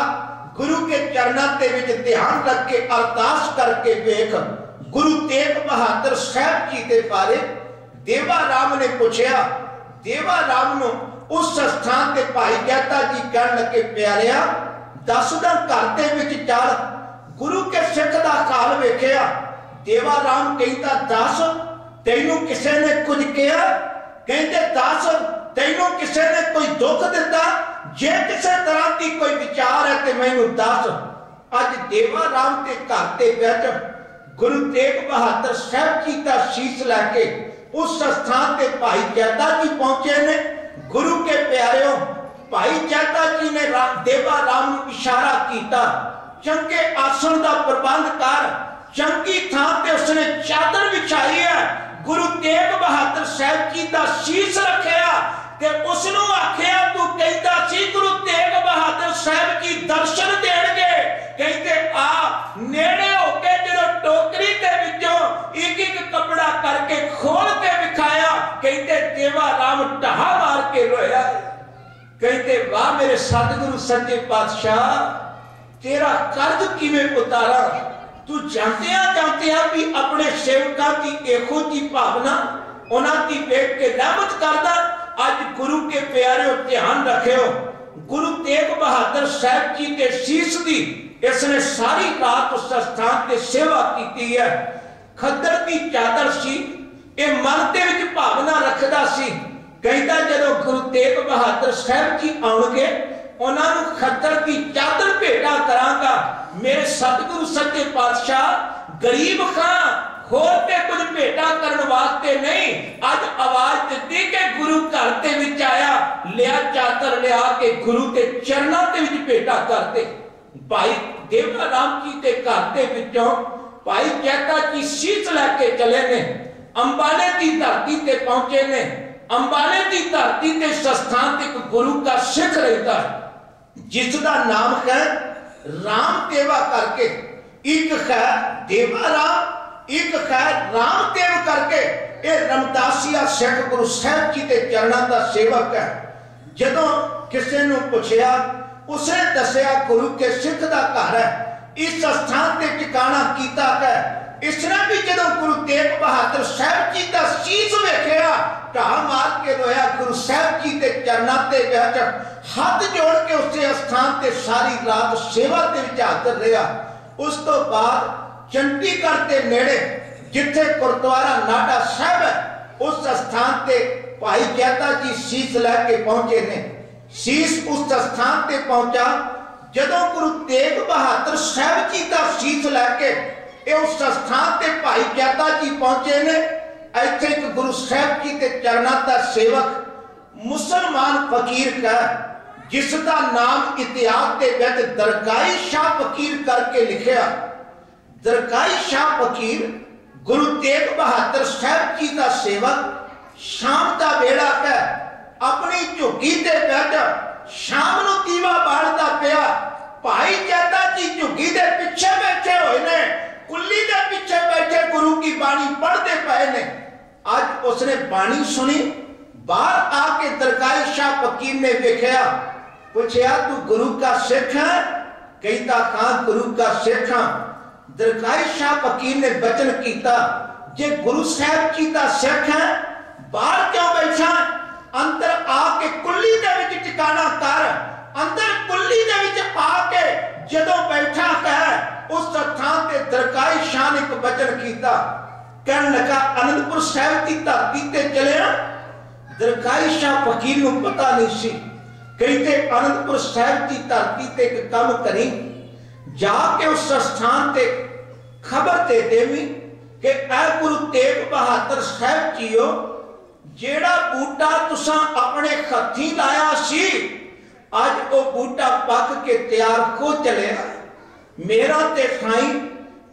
ਗੁਰੂ ਕੇ ਚਰਨਾਂ ਦੇ ਵਿੱਚ ਧਿਆਨ ਰੱਖ ਕੇ ਅਰਦਾਸ ਕਰਕੇ ਵੇਖ, ਗੁਰੂ ਤੇਗ ਬਹਾਦਰ ਸਾਹਿਬ ਜੀ ਦੇ ਬਾਰੇ ਦੇਵਾ ਰਾਮ ਨੇ ਪੁੱਛਿਆ। ਦੇਵਾ ਰਾਮ ਨੂੰ ਉਸ ਸਥਾਨ ਤੇ ਭਾਈ ਕਹਤਾ ਜੀ ਕਹਿਣ ਲੱਗੇ, ਪਿਆਰਿਆ ਦਸਦਾ ਘਰ ਦੇ ਵਿੱਚ ਚੱਲ। ਗੁਰੂ ਕੇ ਸਿੱਖ ਦਾ ਕਾਲ ਵੇਖਿਆ। ਦੇਵਾ ਰਾਮ ਕਹਿੰਦਾ, ਦੱਸ, ਤੈਨੂੰ ਕਿਸੇ ਨੇ ਕੁਝ ਕਿਹਾ? ਕਹਿੰਦੇ, ਦੱਸ ਤੈਨੂੰ ਕਿਸੇ ਨੇ ਕੋਈ ਦੁੱਖ ਦਿੱਤਾ? ਜੇ ਕਿਸੇ ਤਰ੍ਹਾਂ ਦੀ ਕੋਈ ਵਿਚਾਰ ਹੈ ਤੇ ਮੈਨੂੰ ਦੱਸ। ਅੱਜ ਦੇਵਾ ਰਾਮ ਦੇ ਘਰ ਦੇ ਵਿੱਚ ਗੁਰੂ ਤੇਗ ਬਹਾਦਰ ਸਾਹਿਬ ਜੀ ਦਾ ਸ਼ੀਸ਼ ਲੈ ਕੇ ਉਸ ਸਥਾਨ ਤੇ ਭਾਈ ਜੈਤਾ ਜੀ ਪਹੁੰਚੇ ਨੇ। ਗੁਰੂ ਕੇ ਪਿਆਰਿਓ, ਭਾਈ ਜੈਤਾ ਜੀ ਨੇ ਦੇਵਾ ਰਾਮ ਨੂੰ ਇਸ਼ਾਰਾ ਕੀਤਾ। ਚੰਗੇ ਆਸਣ ਦਾ ਪ੍ਰਬੰਧ ਕਰ। ਚੰਗੀ ਥਾਂ ਤੇ ਉਸਨੇ ਚਾਦਰ ਵਿਛਾਈ ਹੈ। ਗੁਰੂ ਤੇਗ ਬਹਾਦਰ ਸਾਹਿਬ ਜੀ ਦਾ ਸ਼ੀਸ਼ ਰੱਖਿਆ। ਤੇ ਉਸ ਨੂੰ ਆਖਿਆ, ਤੂੰ ਕਹਿੰਦਾ ਸੀ, ਗੁਰੂ ਤੇਗ ਬਹਾਦਰ ਸਾਹਿਬ ਜੀ ਦਰਸ਼ਨ ਦੇਣਗੇ? ਕਹਿੰਦੇ ਆ ਨੇੜੇ ਹੋ ਕੇ ਜਦੋਂ ਟੋਕਰੀ ਦੇ ਵਿੱਚੋਂ ਇੱਕ ਇੱਕ ਕਪੜਾ ਕਰਕੇ ਖੋਲ ਕੇ ਵਿਖਾਇਆ, ਕਹਿੰਦੇ, ਦੇਵਾ ਰਾਮ ਢਹਾ ਮਾਰ ਕੇ ਰੋਇਆ ਕਹਿੰਦੇ, ਵਾਹ, ਮੇਰੇ ਸਤਿਗੁਰੂ ਸੱਚੇ ਪਾਤਸ਼ਾਹ, ਤੇਰਾ ਕਰਜ਼ ਕਿਵੇਂ ਉਤਾਰਾਂ? ਤੂੰ ਜਾਂਦਿਆਂ ਜਾਂਦਿਆਂ ਵੀ ਆਪਣੇ ਸੇਵਕਾਂ ਦੀ ਇਹੋ ਜੀ ਭਾਵਨਾ, ਉਹਨਾਂ ਦੀ ਵੇਖ ਕੇ ਰਹਿਮਤ ਕਰਦਾ ਅੱਜ ਗੁਰੂ ਕੇ ਪਿਆਰਿਓ ਧਿਆਨ ਰੱਖਿਓ। ਗੁਰੂ ਤੇਗ ਬਹਾਦਰ ਸਾਹਿਬ ਜੀ ਦੇ ਸੀਸ ਦੀ ਇਸ ਨੇ ਸਾਰੀ ਰਾਤ ਉਸ ਸਥਾਨ ਤੇ ਸੇਵਾ ਕੀਤੀ ਹੈ। ਖੱਦਰ ਦੀ ਚਾਦਰ ਸੀ, ਇਹ ਮਨ ਦੇ ਵਿੱਚ ਭਾਵਨਾ ਰੱਖਦਾ ਸੀ। ਕਹਿੰਦਾ ਜਦੋਂ ਗੁਰੂ ਤੇਗ ਬਹਾਦਰ ਸਾਹਿਬ ਜੀ ਆਉਣਗੇ, ਉਹਨਾਂ ਨੂੰ ਖੱਦਰ ਦੀ ਚਾਦਰ ਭੇਟਾ ਕਰਾਂਗਾ। ਮੇਰੇ ਸਤਿਗੁਰੂ ਸੱਚੇ ਪਾਤਸ਼ਾਹ, ਗਰੀਬ ਖਾਂ ਹੋਰ ਤੇ ਕੁਝ ਭੇਟਾ ਕਰਨ ਵਾਸਤੇ ਨਹੀਂ। ਅੱਜ ਆਵਾਜ਼ ਦਿੱਤੀ ਕਿ ਗੁਰੂ ਘਰ ਦੇ ਵਿੱਚ ਆਇਆ, ਲਿਆ ਚਾਦਰ ਲਿਆ ਕੇ ਗੁਰੂ ਦੇ ਚਰਨਾਂ ਦੇ ਵਿੱਚ ਭੇਟਾ ਕਰਦੇ। ਭਾਈ ਦੇਵਾ ਰਾਮ ਜੀ ਦੇ ਘਰ ਦੇ ਵਿੱਚੋਂ ਭਾਈ ਜੈਤਾ ਜੀ ਸੀਸ ਲੈ ਕੇ ਚਲੇ ਨੇ। ਅੰਬਾਲੇ ਦੀ ਧਰਤੀ ਤੇ ਪਹੁੰਚੇ ਨੇ। ਅੰਬਾਲੇ ਦੀ ਧਰਤੀ ਤੇ ਸਥਾਨ ਤੇ ਇੱਕ ਗੁਰੂ ਦਾ ਸਿੱਖ ਰਹਿੰਦਾ ਹੈ। ਜਿਸ ਦਾ ਨਾਮ ਹੈ ਰਾਮ ਦੇਵਾ ਕਰਕੇ। ਇੱਕ ਹੈ ਦੇਵਾ ਰਾਮ ਇੱਕ ਹੈ ਰਾਮ ਦੇਵ ਕਰਕੇ ਇਹ ਰਮਦਾਸੀਆ ਸਿੱਖ ਗੁਰੂ ਸਾਹਿਬ ਜੀ ਦੇ ਚਰਨਾਂ ਦਾ ਸੇਵਕ ਹੈ। ਜਦੋਂ ਕਿਸੇ ਨੂੰ ਪੁੱਛਿਆ ਉਸੇ ਦੱਸਿਆ, ਗੁਰੂ ਕੇ ਸਿੱਖ ਦਾ ਘਰ ਹੈ। ਇਸ ਸਥਾਨ ਤੇ ਟਿਕਾਣਾ ਕੀਤਾ ਹੈ। ਇਸ ਤਰ੍ਹਾਂ ਵੀ ਜਦੋਂ ਗੁਰੂ ਤੇਗ ਬਹਾਦਰ ਸਾਹਿਬ ਜੀ ਦਾ ਸੀਸ ਵੇਖਿਆ, ਢਾਹ ਮਾਰ ਕੇ ਰੋਇਆ, ਗੁਰੂ ਸਾਹਿਬ ਜੀ ਦੇ ਚਰਨਾਂ ਤੇ ਵਿੱਚ ਹੱਥ ਜੋੜ ਕੇ ਉਸੇ ਸਥਾਨ ਤੇ ਸਾਰੀ ਰਾਤ ਸੇਵਾ ਦੇ ਵਿੱਚ ਹਾਜ਼ਰ ਰਿਹਾ। ਉਸ ਤੋਂ ਬਾਅਦ ਚੰਡੀਗੜ੍ਹ ਦੇ ਨੇੜੇ ਜਿੱਥੇ ਗੁਰਦੁਆਰਾ ਨਾਡਾ ਸਾਹਿਬ ਹੈ, ਉਸ ਸਥਾਨ ਤੇ ਭਾਈ ਜੈਤਾ ਜੀ ਸੀਸ ਲੈ ਕੇ ਪਹੁੰਚੇ ਨੇ। ਸੀਸ ਉਸ ਸਥਾਨ ਤੇ ਪਹੁੰਚਾ ਜਦੋਂ ਗੁਰੂ ਤੇਗ ਬਹਾਦਰ ਸਾਹਿਬ ਜੀ ਦਾ ਸੀਸ ਲੈ ਕੇ ਇਹ ਉਸ ਸਥਾਨ ਤੇ ਭਾਈ ਜੈਤਾ ਜੀ ਪਹੁੰਚੇ ਨੇ। ਇੱਥੇ ਇੱਕ ਗੁਰੂ ਸਾਹਿਬ ਜੀ ਦੇ ਚਰਨਾਂ ਦਾ ਸੇਵਕ ਮੁਸਲਮਾਨ ਫਕੀਰ ਕਾ ਜਿਸ ਦਾ ਨਾਮ ਇਤਿਹਾਸ ਦੇ ਵਿੱਚ ਦਰਗਾਹੀ ਸ਼ਾਹ ਫਕੀਰ ਕਰਕੇ ਲਿਖਿਆ। ਦਰਗਾਹੀ ਸ਼ਾਹ ਫਕੀਰ ਗੁਰੂ ਤੇਗ ਬਹਾਦਰ ਸਾਹਿਬ ਜੀ ਦਾ ਸੇਵਕ ਸ਼ਾਮ ਦਾ ਵੇਲਾ ਹੈ ਆਪਣੀ ਝੁੱਗੀ ਤੇ ਬੈਠ ਸ਼ਾਮ ਨੂੰ ਦੀਵਾ ਬਾਲਦਾ ਪਿਆ ਭਾਈ ਜੈਤਾ ਜੀ ਝੁੱਗੀ ਦੇ ਪਿੱਛੇ ਬੈਠੇ ਹੋਏ ਨੇ ਕੁੱਲੀ ਦੇ ਪਿੱਛੇ ਬੈਠੇ ਗੁਰੂ ਕੀ ਬਾਣੀ ਪੜ੍ਹਦੇ ਪਏ ਨੇ ਅੱਜ ਉਸਨੇ ਬਾਣੀ ਸੁਣੀ ਬਾਹਰ ਆ ਕੇ ਦਰਗਾਹੀ ਸ਼ਾਹ ਫਕੀਰ ਨੇ ਵੇਖਿਆ ਪੁੱਛਿਆ ਤੂੰ ਗੁਰੂ ਦਾ ਸਿੱਖ ਹੈ ਕਹਿੰਦਾ ਹਾਂ ਗੁਰੂ ਦਾ ਸਿੱਖ ਹਾਂ ਦਰਗਾਹੀ ਸ਼ਾਹ ਫਕੀਰ ਨੇ ਬਚਨ ਕੀਤਾ, ਜੇ ਗੁਰੂ ਸਾਹਿਬ ਜੀ ਦਾ ਸਿੱਖ ਹੈ, ਬਾਹਰ ਕਿਉਂ ਬੈਠਾ? ਅੰਦਰ ਆ ਕੇ ਕੁੱਲੀ ਦੇ ਵਿੱਚ ਟਿਕਾਣਾ ਕਰ, ਅੰਦਰ ਕੁੱਲੀ ਦੇ ਵਿੱਚ ਆ ਕੇ ਜਦੋਂ ਬੈਠਾ ਹੈ ਉਸ ਸਥਾਨ ਤੇ ਦਰਗਾਹੀ ਸ਼ਾਹ ਨੇ ਇੱਕ ਬਚਨ ਕੀਤਾ। ਕਹਿਣ ਲੱਗਾ, ਅਨੰਦਪੁਰ ਸਾਹਿਬ ਦੀ ਧਰਤੀ ਤੇ ਚਲਿਆ ਦਰਗਾਹੀ ਸ਼ਾਹ ਫਕੀਰ ਨੂੰ ਪਤਾ ਨਹੀਂ ਸੀ। ਕਹਿੰਦੇ ਅਨੰਦਪੁਰ ਸਾਹਿਬ ਦੀ ਧਰਤੀ ਤੇ ਇੱਕ ਕੰਮ ਕਰੀ। ਜਾ ਕੇ ਉਸ ਸਥਾਨ ਤੇ ਖਬਰ ਦੇ ਦੇਵੀ ਕਿ ਐ ਗੁਰੂ ਤੇਗ ਬਹਾਦਰ ਸਾਹਿਬ ਜੀਓ ਜਿਹੜਾ ਬੂਟਾ ਤੁਸੀਂ ਆਪਣੇ ਹੱਥੀਂ ਲਾਇਆ ਸੀ ਅੱਜ ਉਹ ਬੂਟਾ ਪੱਕ ਕੇ ਤਿਆਰ ਹੋ ਚਲਿਆ ਮੇਰਾ ਤੇ ਸਾਈਂ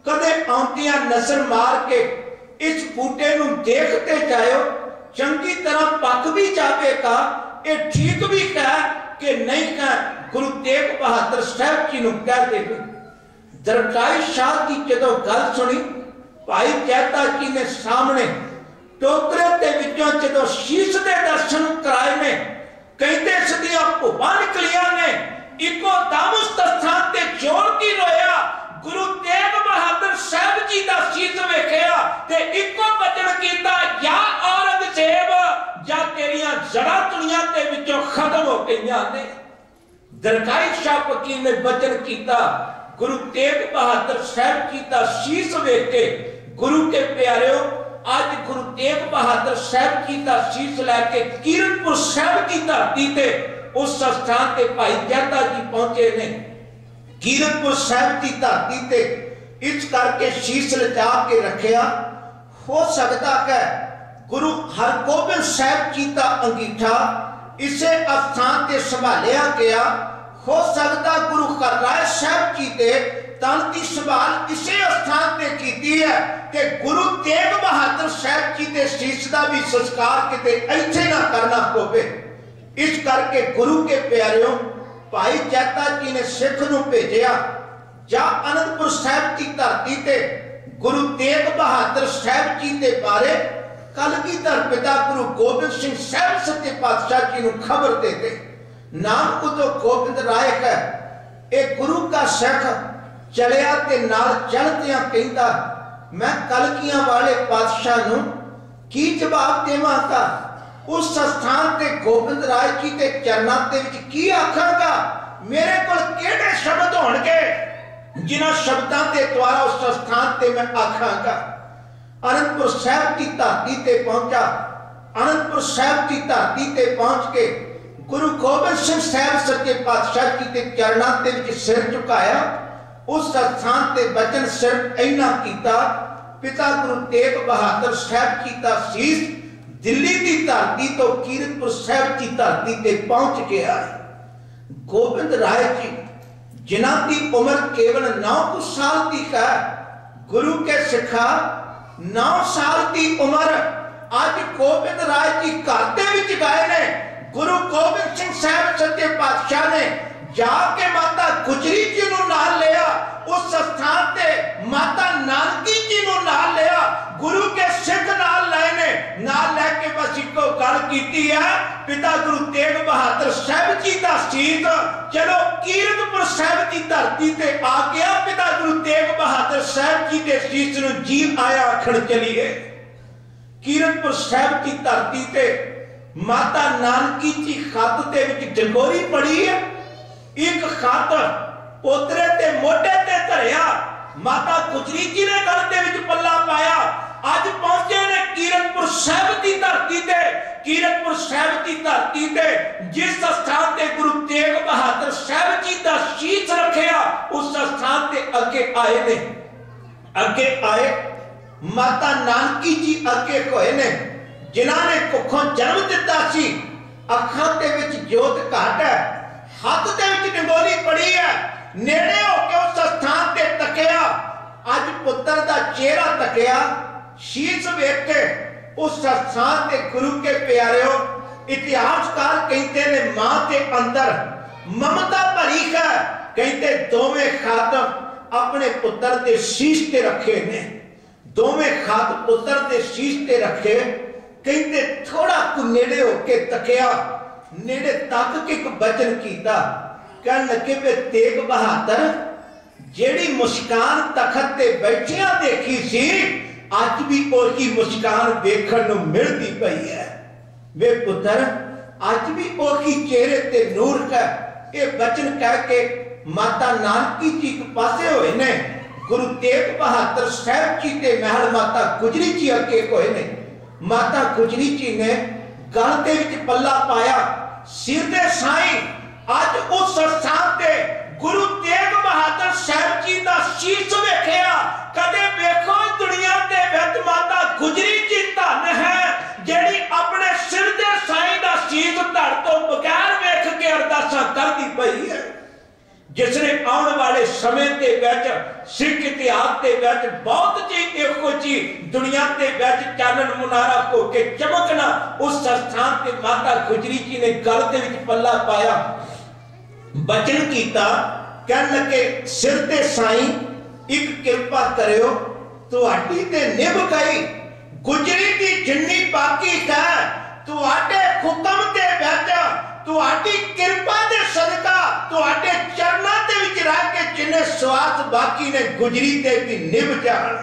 ਕਦੇ ਆਉਂਦੀਆਂ ਨਜ਼ਰ ਮਾਰ ਕੇ ਇਸ ਬੂਟੇ ਨੂੰ ਦੇਖਦੇ ਜਾਇਓ ਚੰਗੀ ਤਰ੍ਹਾਂ ਪੱਕ ਵੀ ਜਾਵੇਗਾ ਇਹ ਠੀਕ ਵੀ ਕਹਿ ਕਿ ਨਹੀਂ ਕਹਿ ਗੁਰੂ ਤੇਗ ਬਹਾਦਰ ਸਾਹਿਬ ਜੀ ਨੂੰ ਕਹਿ ਦੇਵੇ ਦਰਗਾਹ ਸ਼ਾਹ ਦੀ ਜਦੋਂ ਗੱਲ ਸੁਣੀ, ਭਾਈ ਜੈਤਾ ਜੀ ਨੇ ਸਾਹਮਣੇ ਟੋਕਰੇ ਦੇ ਵਿੱਚੋਂ ਜਦੋਂ ਸ਼ੀਸ਼ ਦੇ ਦਰਸ਼ਨ ਕਰਾਏ ਨੇ, ਕਹਿੰਦੇ ਸਦੀਆਂ ਭੁੱਬਾਂ ਨਿਕਲੀਆਂ ਨੇ, ਇੱਕੋ ਦਮ ਉਸ ਸਥਾਨ ਤੇ ਜੋੜ ਕੀ ਰੋਇਆ, ਗੁਰੂ ਤੇਗ ਬਹਾਦਰ ਸਾਹਿਬ ਜੀ ਦਾ ਸ਼ੀਸ਼ ਵੇਖਿਆ ਤੇ ਇੱਕੋ ਬਚਨ ਕੀਤਾ ਜਾਂ ਔਰੰਗਜ਼ੇਬ, ਜਾਂ ਤੇਰੀਆਂ ਜੜਾਂ ਦੁਨੀਆ ਦੇ ਵਿੱਚੋਂ ਖਤਮ ਹੋ ਗਈਆਂ ਨੇ। ਦਰਗਾਹ ਸ਼ਾਹ ਫਕੀਰ ਨੇ ਬਚਨ ਕੀਤਾ ਗੁਰੂ ਤੇਗ ਬਹਾਦਰ ਸਾਹਿਬ ਜੀ ਦਾ ਸ਼ੀਸ਼ ਵੇਖ ਕੇ, ਗੁਰੂ ਕੇ ਪਿਆਰਿਓ, ਅੱਜ ਗੁਰੂ ਤੇਗ ਬਹਾਦਰ ਸਾਹਿਬ ਜੀ ਦਾ ਸ਼ੀਸ਼ ਲੈ ਕੇ ਕੀਰਤਪੁਰ ਸਾਹਿਬ ਦੀ ਧਰਤੀ ਤੇ ਉਸ ਸਥਾਨ ਤੇ ਭਾਈ ਜੈਤਾ ਜੀ ਪਹੁੰਚੇ ਨੇ। ਕੀਰਤਪੁਰ ਸਾਹਿਬ ਦੀ ਧਰਤੀ ਤੇ ਇਸ ਕਰਕੇ ਸ਼ੀਸ਼ ਲਜਾ ਕੇ ਰੱਖਿਆ। ਹੋ ਸਕਦਾ ਹੈ ਗੁਰੂ ਹਰਗੋਬਿੰਦ ਸਾਹਿਬ ਜੀ ਦਾ ਅੰਗੀਠਾ ਇਸੇ ਅਸਥਾਨ ਤੇ ਸੰਭਾਲਿਆ ਗਿਆ ਹੋ ਸਕਦਾ ਗੁਰੂ ਹਰਰਾਏ ਸਾਹਿਬ ਜੀ ਦੇ ਤਨ ਦੀ ਸੰਭਾਲ ਇਸੇ ਅਸਥਾਨ ਤੇ ਕੀਤੀ ਹੈ ਕਿ ਗੁਰੂ ਤੇਗ ਬਹਾਦਰ ਸਾਹਿਬ ਜੀ ਦੇ ਸ਼ੀਸ਼ ਦਾ ਵੀ ਸੰਸਕਾਰ ਕਿਤੇ ਇੱਥੇ ਨਾ ਕਰਨਾ ਪਵੇ। ਇਸ ਕਰਕੇ ਗੁਰੂ ਕੇ ਪਿਆਰਿਓ, ਭਾਈ ਜੈਤਾ ਜੀ ਨੇ ਸਿੱਖ ਨੂੰ ਭੇਜਿਆ, ਜਾਂ ਅਨੰਦਪੁਰ ਸਾਹਿਬ ਦੀ ਧਰਤੀ ਤੇ ਗੁਰੂ ਤੇਗ ਬਹਾਦਰ ਸਾਹਿਬ ਜੀ ਦੇ ਬਾਰੇ ਕਲਗੀਧਰ ਪਿਤਾ ਗੁਰੂ ਗੋਬਿੰਦ ਸਿੰਘ ਸਾਹਿਬ ਸੱਚੇ ਪਾਤਸ਼ਾਹ ਜੀ ਨੂੰ ਖਬਰ ਦੇ। ਦੇ ਨਾਮ ਉਦੋਂ ਗੋਬਿੰਦ ਰਾਏ ਹੈ। ਇਹ ਗੁਰੂ ਕਾ ਸਿੱਖ ਚਲਿਆ ਤੇ ਨਾਲ ਚੜਦਿਆਂ ਕਹਿੰਦਾ, ਮੈਂ ਕਲਕੀਆਂ ਵਾਲੇ ਪਾਤਸ਼ਾਹ ਨੂੰ ਕੀ ਜਵਾਬ ਦੇਵਾਂਗਾ ਉਸ ਸਥਾਨ ਤੇ ਗੋਬਿੰਦ ਰਾਏ ਜੀ ਦੇ ਚਰਨਾਂ ਦੇ ਵਿੱਚ ਕੀ ਆਖਾਂਗਾ ਮੇਰੇ ਕੋਲ ਕਿਹੜੇ ਸ਼ਬਦ ਹੋਣਗੇ ਜਿਨ੍ਹਾਂ ਸ਼ਬਦਾਂ ਦੇ ਦੁਆਰਾ ਉਸ ਸਥਾਨ ਤੇ ਮੈਂ ਆਖਾਂਗਾ? ਅਨੰਦਪੁਰ ਸਾਹਿਬ ਦੀ ਧਰਤੀ ਤੇ ਪਹੁੰਚਾ। ਅਨੰਦਪੁਰ ਸਾਹਿਬ ਦੀ ਧਰਤੀ ਤੇ ਪਹੁੰਚ ਕੇ ਗੁਰੂ ਗੋਬਿੰਦ ਸਿੰਘ ਸਾਹਿਬ ਸੱਚੇ ਪਾਤਸ਼ਾਹ ਜੀ ਦੇ ਚਰਨਾਂ ਦੇ ਵਿੱਚ ਸਿਰ ਝੁਕਾਇਆ, ਉਸ ਸਥਾਨ ਤੇ ਬਚਨ ਸਿਰ ਇੰਨਾ ਕੀਤਾ, ਪਿਤਾ ਗੁਰੂ ਤੇਗ ਬਹਾਦਰ ਸਾਹਿਬ ਜੀ ਦਾ ਸੀਸ ਦਿੱਲੀ ਦੀ ਧਰਤੀ ਤੋਂ ਕੀਰਤਪੁਰ ਸਾਹਿਬ ਦੀ ਧਰਤੀ ਤੇ ਪਹੁੰਚ ਗਿਆ ਗੋਬਿੰਦ ਰਾਏ ਜੀ, ਜਿਨ੍ਹਾਂ ਦੀ ਉਮਰ ਕੇਵਲ 9 ਕੁ ਸਾਲ ਦੀ ਹੈ, ਗੁਰੂ ਕੇ ਸਿੱਖਾ 9 ਸਾਲ ਦੀ ਉਮਰ ਅੱਜ ਗੋਬਿੰਦ ਰਾਏ ਜੀ ਘਰ ਦੇ ਵਿੱਚ ਗਏ ਨੇ। ਗੁਰੂ ਗੋਬਿੰਦ ਸਿੰਘ ਸਾਹਿਬ ਸੱਚੇ ਪਾਤਸ਼ਾਹ ਨੇ ਜਾ ਕੇ ਮਾਤਾ ਗੁਜਰੀ ਜੀ ਨੂੰ ਨਾਲ ਲਿਆ, ਉਸ ਸਥਾਨ ਤੇ ਮਾਤਾ ਨਾਨਕੀ ਜੀ ਨੂੰ ਨਾਲ ਲਿਆ, ਗੁਰੂ ਕੇ ਸਿੱਖ ਨਾਲ ਲਏ ਨੇ ਨਾਲ ਲੈ ਕੇ ਬਸ ਇੱਕੋ ਗੱਲ ਕੀਤੀ ਹੈ ਪਿਤਾ ਗੁਰੂ ਤੇਗ ਬਹਾਦਰ ਸਾਹਿਬ ਜੀ ਦਾ ਸੀਸ, ਚਲੋ ਕੀਰਤਪੁਰ ਸਾਹਿਬ ਦੀ ਧਰਤੀ ਤੇ ਆ ਗਿਆ, ਪਿਤਾ ਗੁਰੂ ਤੇਗ ਬਹਾਦਰ ਸਾਹਿਬ ਜੀ ਦੇ ਸੀਸ ਨੂੰ ਜੀਵ ਆਇਆ ਆਖਣ ਚਲੀਏ। ਕੀਰਤਪੁਰ ਸਾਹਿਬ ਦੀ ਧਰਤੀ ਤੇ ਮਾਤਾ ਨਾਨਕੀ ਜੀ ਖੱਤ ਦੇ ਵਿੱਚ ਡੰਗੋਰੀ ਪੜੀ ਹੈ। ਇੱਕ ਖੱਤ ਪੋਤਰੇ ਤੇ ਮੋਢੇ ਤੇ ਧਰਿਆ। ਮਾਤਾ ਗੁਜਰੀ ਜੀ ਨੇ ਗਲ ਦੇ ਵਿੱਚ ਪੱਲਾ ਪਾਇਆ। ਅੱਜ ਪਹੁੰਚੇ ਨੇ ਕੀਰਤਪੁਰ ਸਾਹਿਬ ਦੀ ਧਰਤੀ ਤੇ। ਕੀਰਤਪੁਰ ਸਾਹਿਬ ਦੀ ਧਰਤੀ ਤੇ ਜਿਸ ਸਥਾਨ ਤੇ ਗੁਰੂ ਤੇਗ ਬਹਾਦਰ ਸਾਹਿਬ ਜੀ ਦਾ ਸ਼ੀਸ਼ ਰੱਖਿਆ, ਉਸ ਸਥਾਨ ਤੇ ਅੱਗੇ ਆਏ ਨੇ। ਅੱਗੇ ਆਏ। ਮਾਤਾ ਨਾਨਕੀ ਜੀ ਅੱਗੇ ਹੋਏ ਨੇ। ਜਿਨ੍ਹਾਂ ਨੇ ਕੁੱਖੋਂ ਜਨਮ ਦਿੱਤਾ ਸੀ, ਅੱਖਾਂ ਦੇ ਵਿੱਚ ਜੋਤ ਘੱਟ ਹੈ, ਹੱਥ ਦੇ ਵਿੱਚ ਡੰਗੋਰੀ ਪੜੀ ਹੈ, ਨੇੜੇ ਹੋ ਕੇ ਉਸ ਸਥਾਨ ਤੇ ਤੱਕਿਆ। ਅੱਜ ਪੁੱਤਰ ਦਾ ਚਿਹਰਾ ਤੱਕਿਆ, ਸ਼ੀਸ਼ ਵੇਖ ਕੇ ਉਸ ਸਥਾਨ ਤੇ ਗੁਰੂ ਕੇ ਪਿਆਰਿਓ, ਇਤਿਹਾਸਕਾਰ ਕਹਿੰਦੇ ਨੇ ਮਾਂ ਦੇ ਅੰਦਰ ਮਮਤਾ ਭਰੀ ਹੈ। ਕਹਿੰਦੇ ਦੋਵੇਂ ਖਾਤਮ ਆਪਣੇ ਪੁੱਤਰ ਦੇ ਸ਼ੀਸ਼ ਤੇ ਰੱਖੇ ਨੇ। ਦੋਵੇਂ ਖਾਤ ਪੁੱਤਰ ਦੇ ਸ਼ੀਸ਼ ਤੇ ਰੱਖੇ ਕਹਿੰਦੇ ਥੋੜਾ ਕੁ ਨੇੜੇ ਹੋ ਕੇ ਤੱਕਿਆ, ਨੇੜੇ ਤੱਕ ਕੇ ਇੱਕ ਬਚਨ ਕੀਤਾ। ਕਹਿਣ ਲੱਗੇ ਵੇ ਤੇਗ ਬਹਾਦਰ, ਜਿਹੜੀ ਮੁਸਕਾਨ ਤਖਤ ਤੇ ਬੈਠਿਆਂ ਦੇਖੀ ਸੀ, ਅੱਜ ਵੀ ਉਹੀ ਮੁਸਕਾਨ ਵੇਖਣ ਨੂੰ ਮਿਲਦੀ ਪਈ ਹੈ। ਵੇ ਪੁੱਤਰ, ਅੱਜ ਵੀ ਉਹੀ ਚਿਹਰੇ ਤੇ ਨੂਰ ਹੈ। ਇਹ ਬਚਨ ਕਹਿ ਕੇ ਮਾਤਾ ਨਾਨਕੀ ਜੀ ਇੱਕ ਪਾਸੇ ਹੋਏ ਨੇ, ਗੁਰੂ ਤੇਗ ਬਹਾਦਰ ਸਾਹਿਬ ਜੀ ਤੇ ਮਹਿਲ ਮਾਤਾ ਗੁਜਰੀ ਜੀ ਅੱਗੇ ਹੋਏ ਨੇ। ਮਾਤਾ ਗੁਜਰੀ ਜੀ ਨੇ ਗਲ ਦੇ ਵਿੱਚ ਪੱਲਾ ਪਾਇਆ, ਸਿਰ ਦੇ ਸਾਈਂ ਅੱਜ ਉਸ ਸਥਾਨ ਤੇ ਗੁਰੂ ਤੇਗ ਬਹਾਦਰ ਸਾਹਿਬ ਜੀ ਦਾ ਸ਼ੀਸ਼ ਵੇਖਿਆ। ਕਦੇ ਵੇਖੋ ਦੁਨੀਆ ਦੇ ਵਿੱਚ ਮਾਤਾ ਗੁਜਰੀ ਜੀ ਧਨ ਹੈ, ਜਿਹੜੀ ਆਪਣੇ ਸਿਰ ਦੇ ਸਾਈਂ ਦਾ ਸ਼ੀਸ਼ ਧੜ ਤੋਂ ਬਗੈਰ ਵੇਖ ਕੇ ਅਰਦਾਸਾਂ ਕਰਦੀ ਪਈ ਹੈ। ਜਿਸ ਨੇ ਆਉਣ ਵਾਲੇ ਸਮੇਂ ਦੇ ਵਿੱਚ ਸਿੱਖ ਇਤਿਹਾਸ ਦੇ ਵਿੱਚ ਬਹੁਤ ਜੀ ਇਹੋ ਜੀ ਦੁਨੀਆ ਦੇ ਵਿੱਚ ਚਾਨਣ ਮੁਨਾਰਾ ਹੋ ਕੇ ਚਮਕਣਾ, ਉਸ ਸਥਾਨ ਤੇ ਮਾਤਾ ਗੁਜਰੀ ਜੀ ਨੇ ਗਲ ਦੇ ਵਿੱਚ ਪੱਲਾ ਪਾਇਆ। ਬਚਨ ਕੀਤਾ, ਕਹਿਣ ਲੱਗੇ, ਸਿਰ ਤੇ ਸਾਈਂ, ਇੱਕ ਕਿਰਪਾ ਕਰਿਓ, ਤੁਹਾਡੀ ਤੇ ਨਿਭ ਗਈ। ਗੁਜਰੀ ਦੀ ਜਿੰਨੀ ਬਾਕੀ ਹੈ, ਤੁਹਾਡੇ ਹੁਕਮ ਦੇ ਵਿੱਚ ਤੁਹਾਡੀ ਕਿਰਪਾ ਦੇ ਸਦਕਾ ਤੁਹਾਡੇ ਚਰਨਾਂ ਦੇ ਵਿੱਚ ਰਹਿ ਕੇ ਜਿੰਨੇ ਸਵਾਸ ਬਾਕੀ ਨੇ ਗੁਜਰੀ ਤੇ ਵੀ ਨਿਭ ਜਾਣ।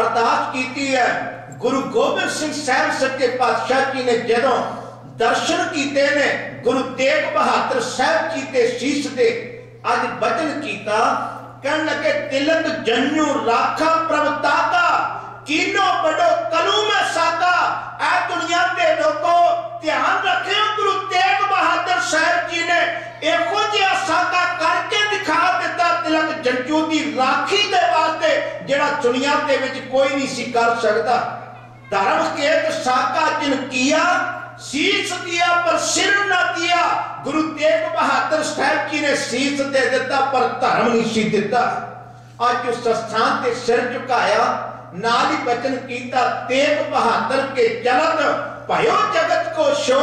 ਅਰਦਾਸ ਕੀਤੀ ਹੈ, ਗੁਰੂ ਗੋਬਿੰਦ ਸਿੰਘ ਸਾਹਿਬ ਸੱਚੇ ਪਾਤਸ਼ਾਹ ਜੀ ਨੇ ਜਦੋਂ ਦਰਸ਼ਨ ਕੀਤੇ ਨੇ, ਗੁਰੂ ਤੇਗ ਬਹਾਦਰ ਸਾਹਿਬ ਜੀ ਦੇ ਸ਼ੀਸ਼ ਦੇ ਅੱਜ ਬਚਨ ਕੀਤਾ, ਕਹਿਣ ਲੱਗੇ, ਤਿਲਕ ਜਨੂ ਰਾਖਾ ਪ੍ਰਭ ਦਾਤਾ ਕੀਨੋ ਬੜੋ ਕਲੂ ਮੈਂ ਸਾਦਾ ਐ ਦੁਨੀਆ ਦੇ ਲੋਕੋ ਧਿਆਨ ਰੱਖਿਓ, ਗੁਰੂ ਤੇਗ ਬਹਾਦਰ ਸਾਹਿਬ ਜੀ ਇਹੋ ਜਿਹਾ ਸਾਦਾ ਕਰਕੇ ਦਿਖਾ ਦਿੱਤਾ, ਤਿਲਕ ਜੰਜੂ ਦੀ ਰਾਖੀ ਦੇ ਵਾਸਤੇ, ਜਿਹੜਾ ਦੁਨੀਆ ਦੇ ਵਿੱਚ ਕੋਈ ਨਹੀਂ ਸੀ ਕਰ ਸਕਦਾ। ਧਰਮ ਕੇਤ ਸਾਕਾ ਜਿਨ ਕੀਆ, ਸੀਸ ਦਿਆ ਪਰ ਸਿਰ ਨਾ ਦਿਆ ਗੁਰੂ ਤੇਗ ਬਹਾਦਰ ਸਾਹਿਬ ਜੀ ਨੇ ਸੀਸ ਦੇ ਦਿੱਤਾ, ਪਰ ਧਰਮ ਨਹੀਂ ਸੀ ਦਿੱਤਾ। ਅੱਜ ਉਸ ਸਥਾਨ ਤੇ ਸਿਰ ਝੁਕਾਇਆ ਨਾਲ ਹੀ ਬਚਨ ਕੀਤਾ, ਤੇਗ ਬਹਾਦਰ ਕੇ ਜਲਦ ਭਇਓ, ਜਗਤ ਕੋ ਸ਼ੋ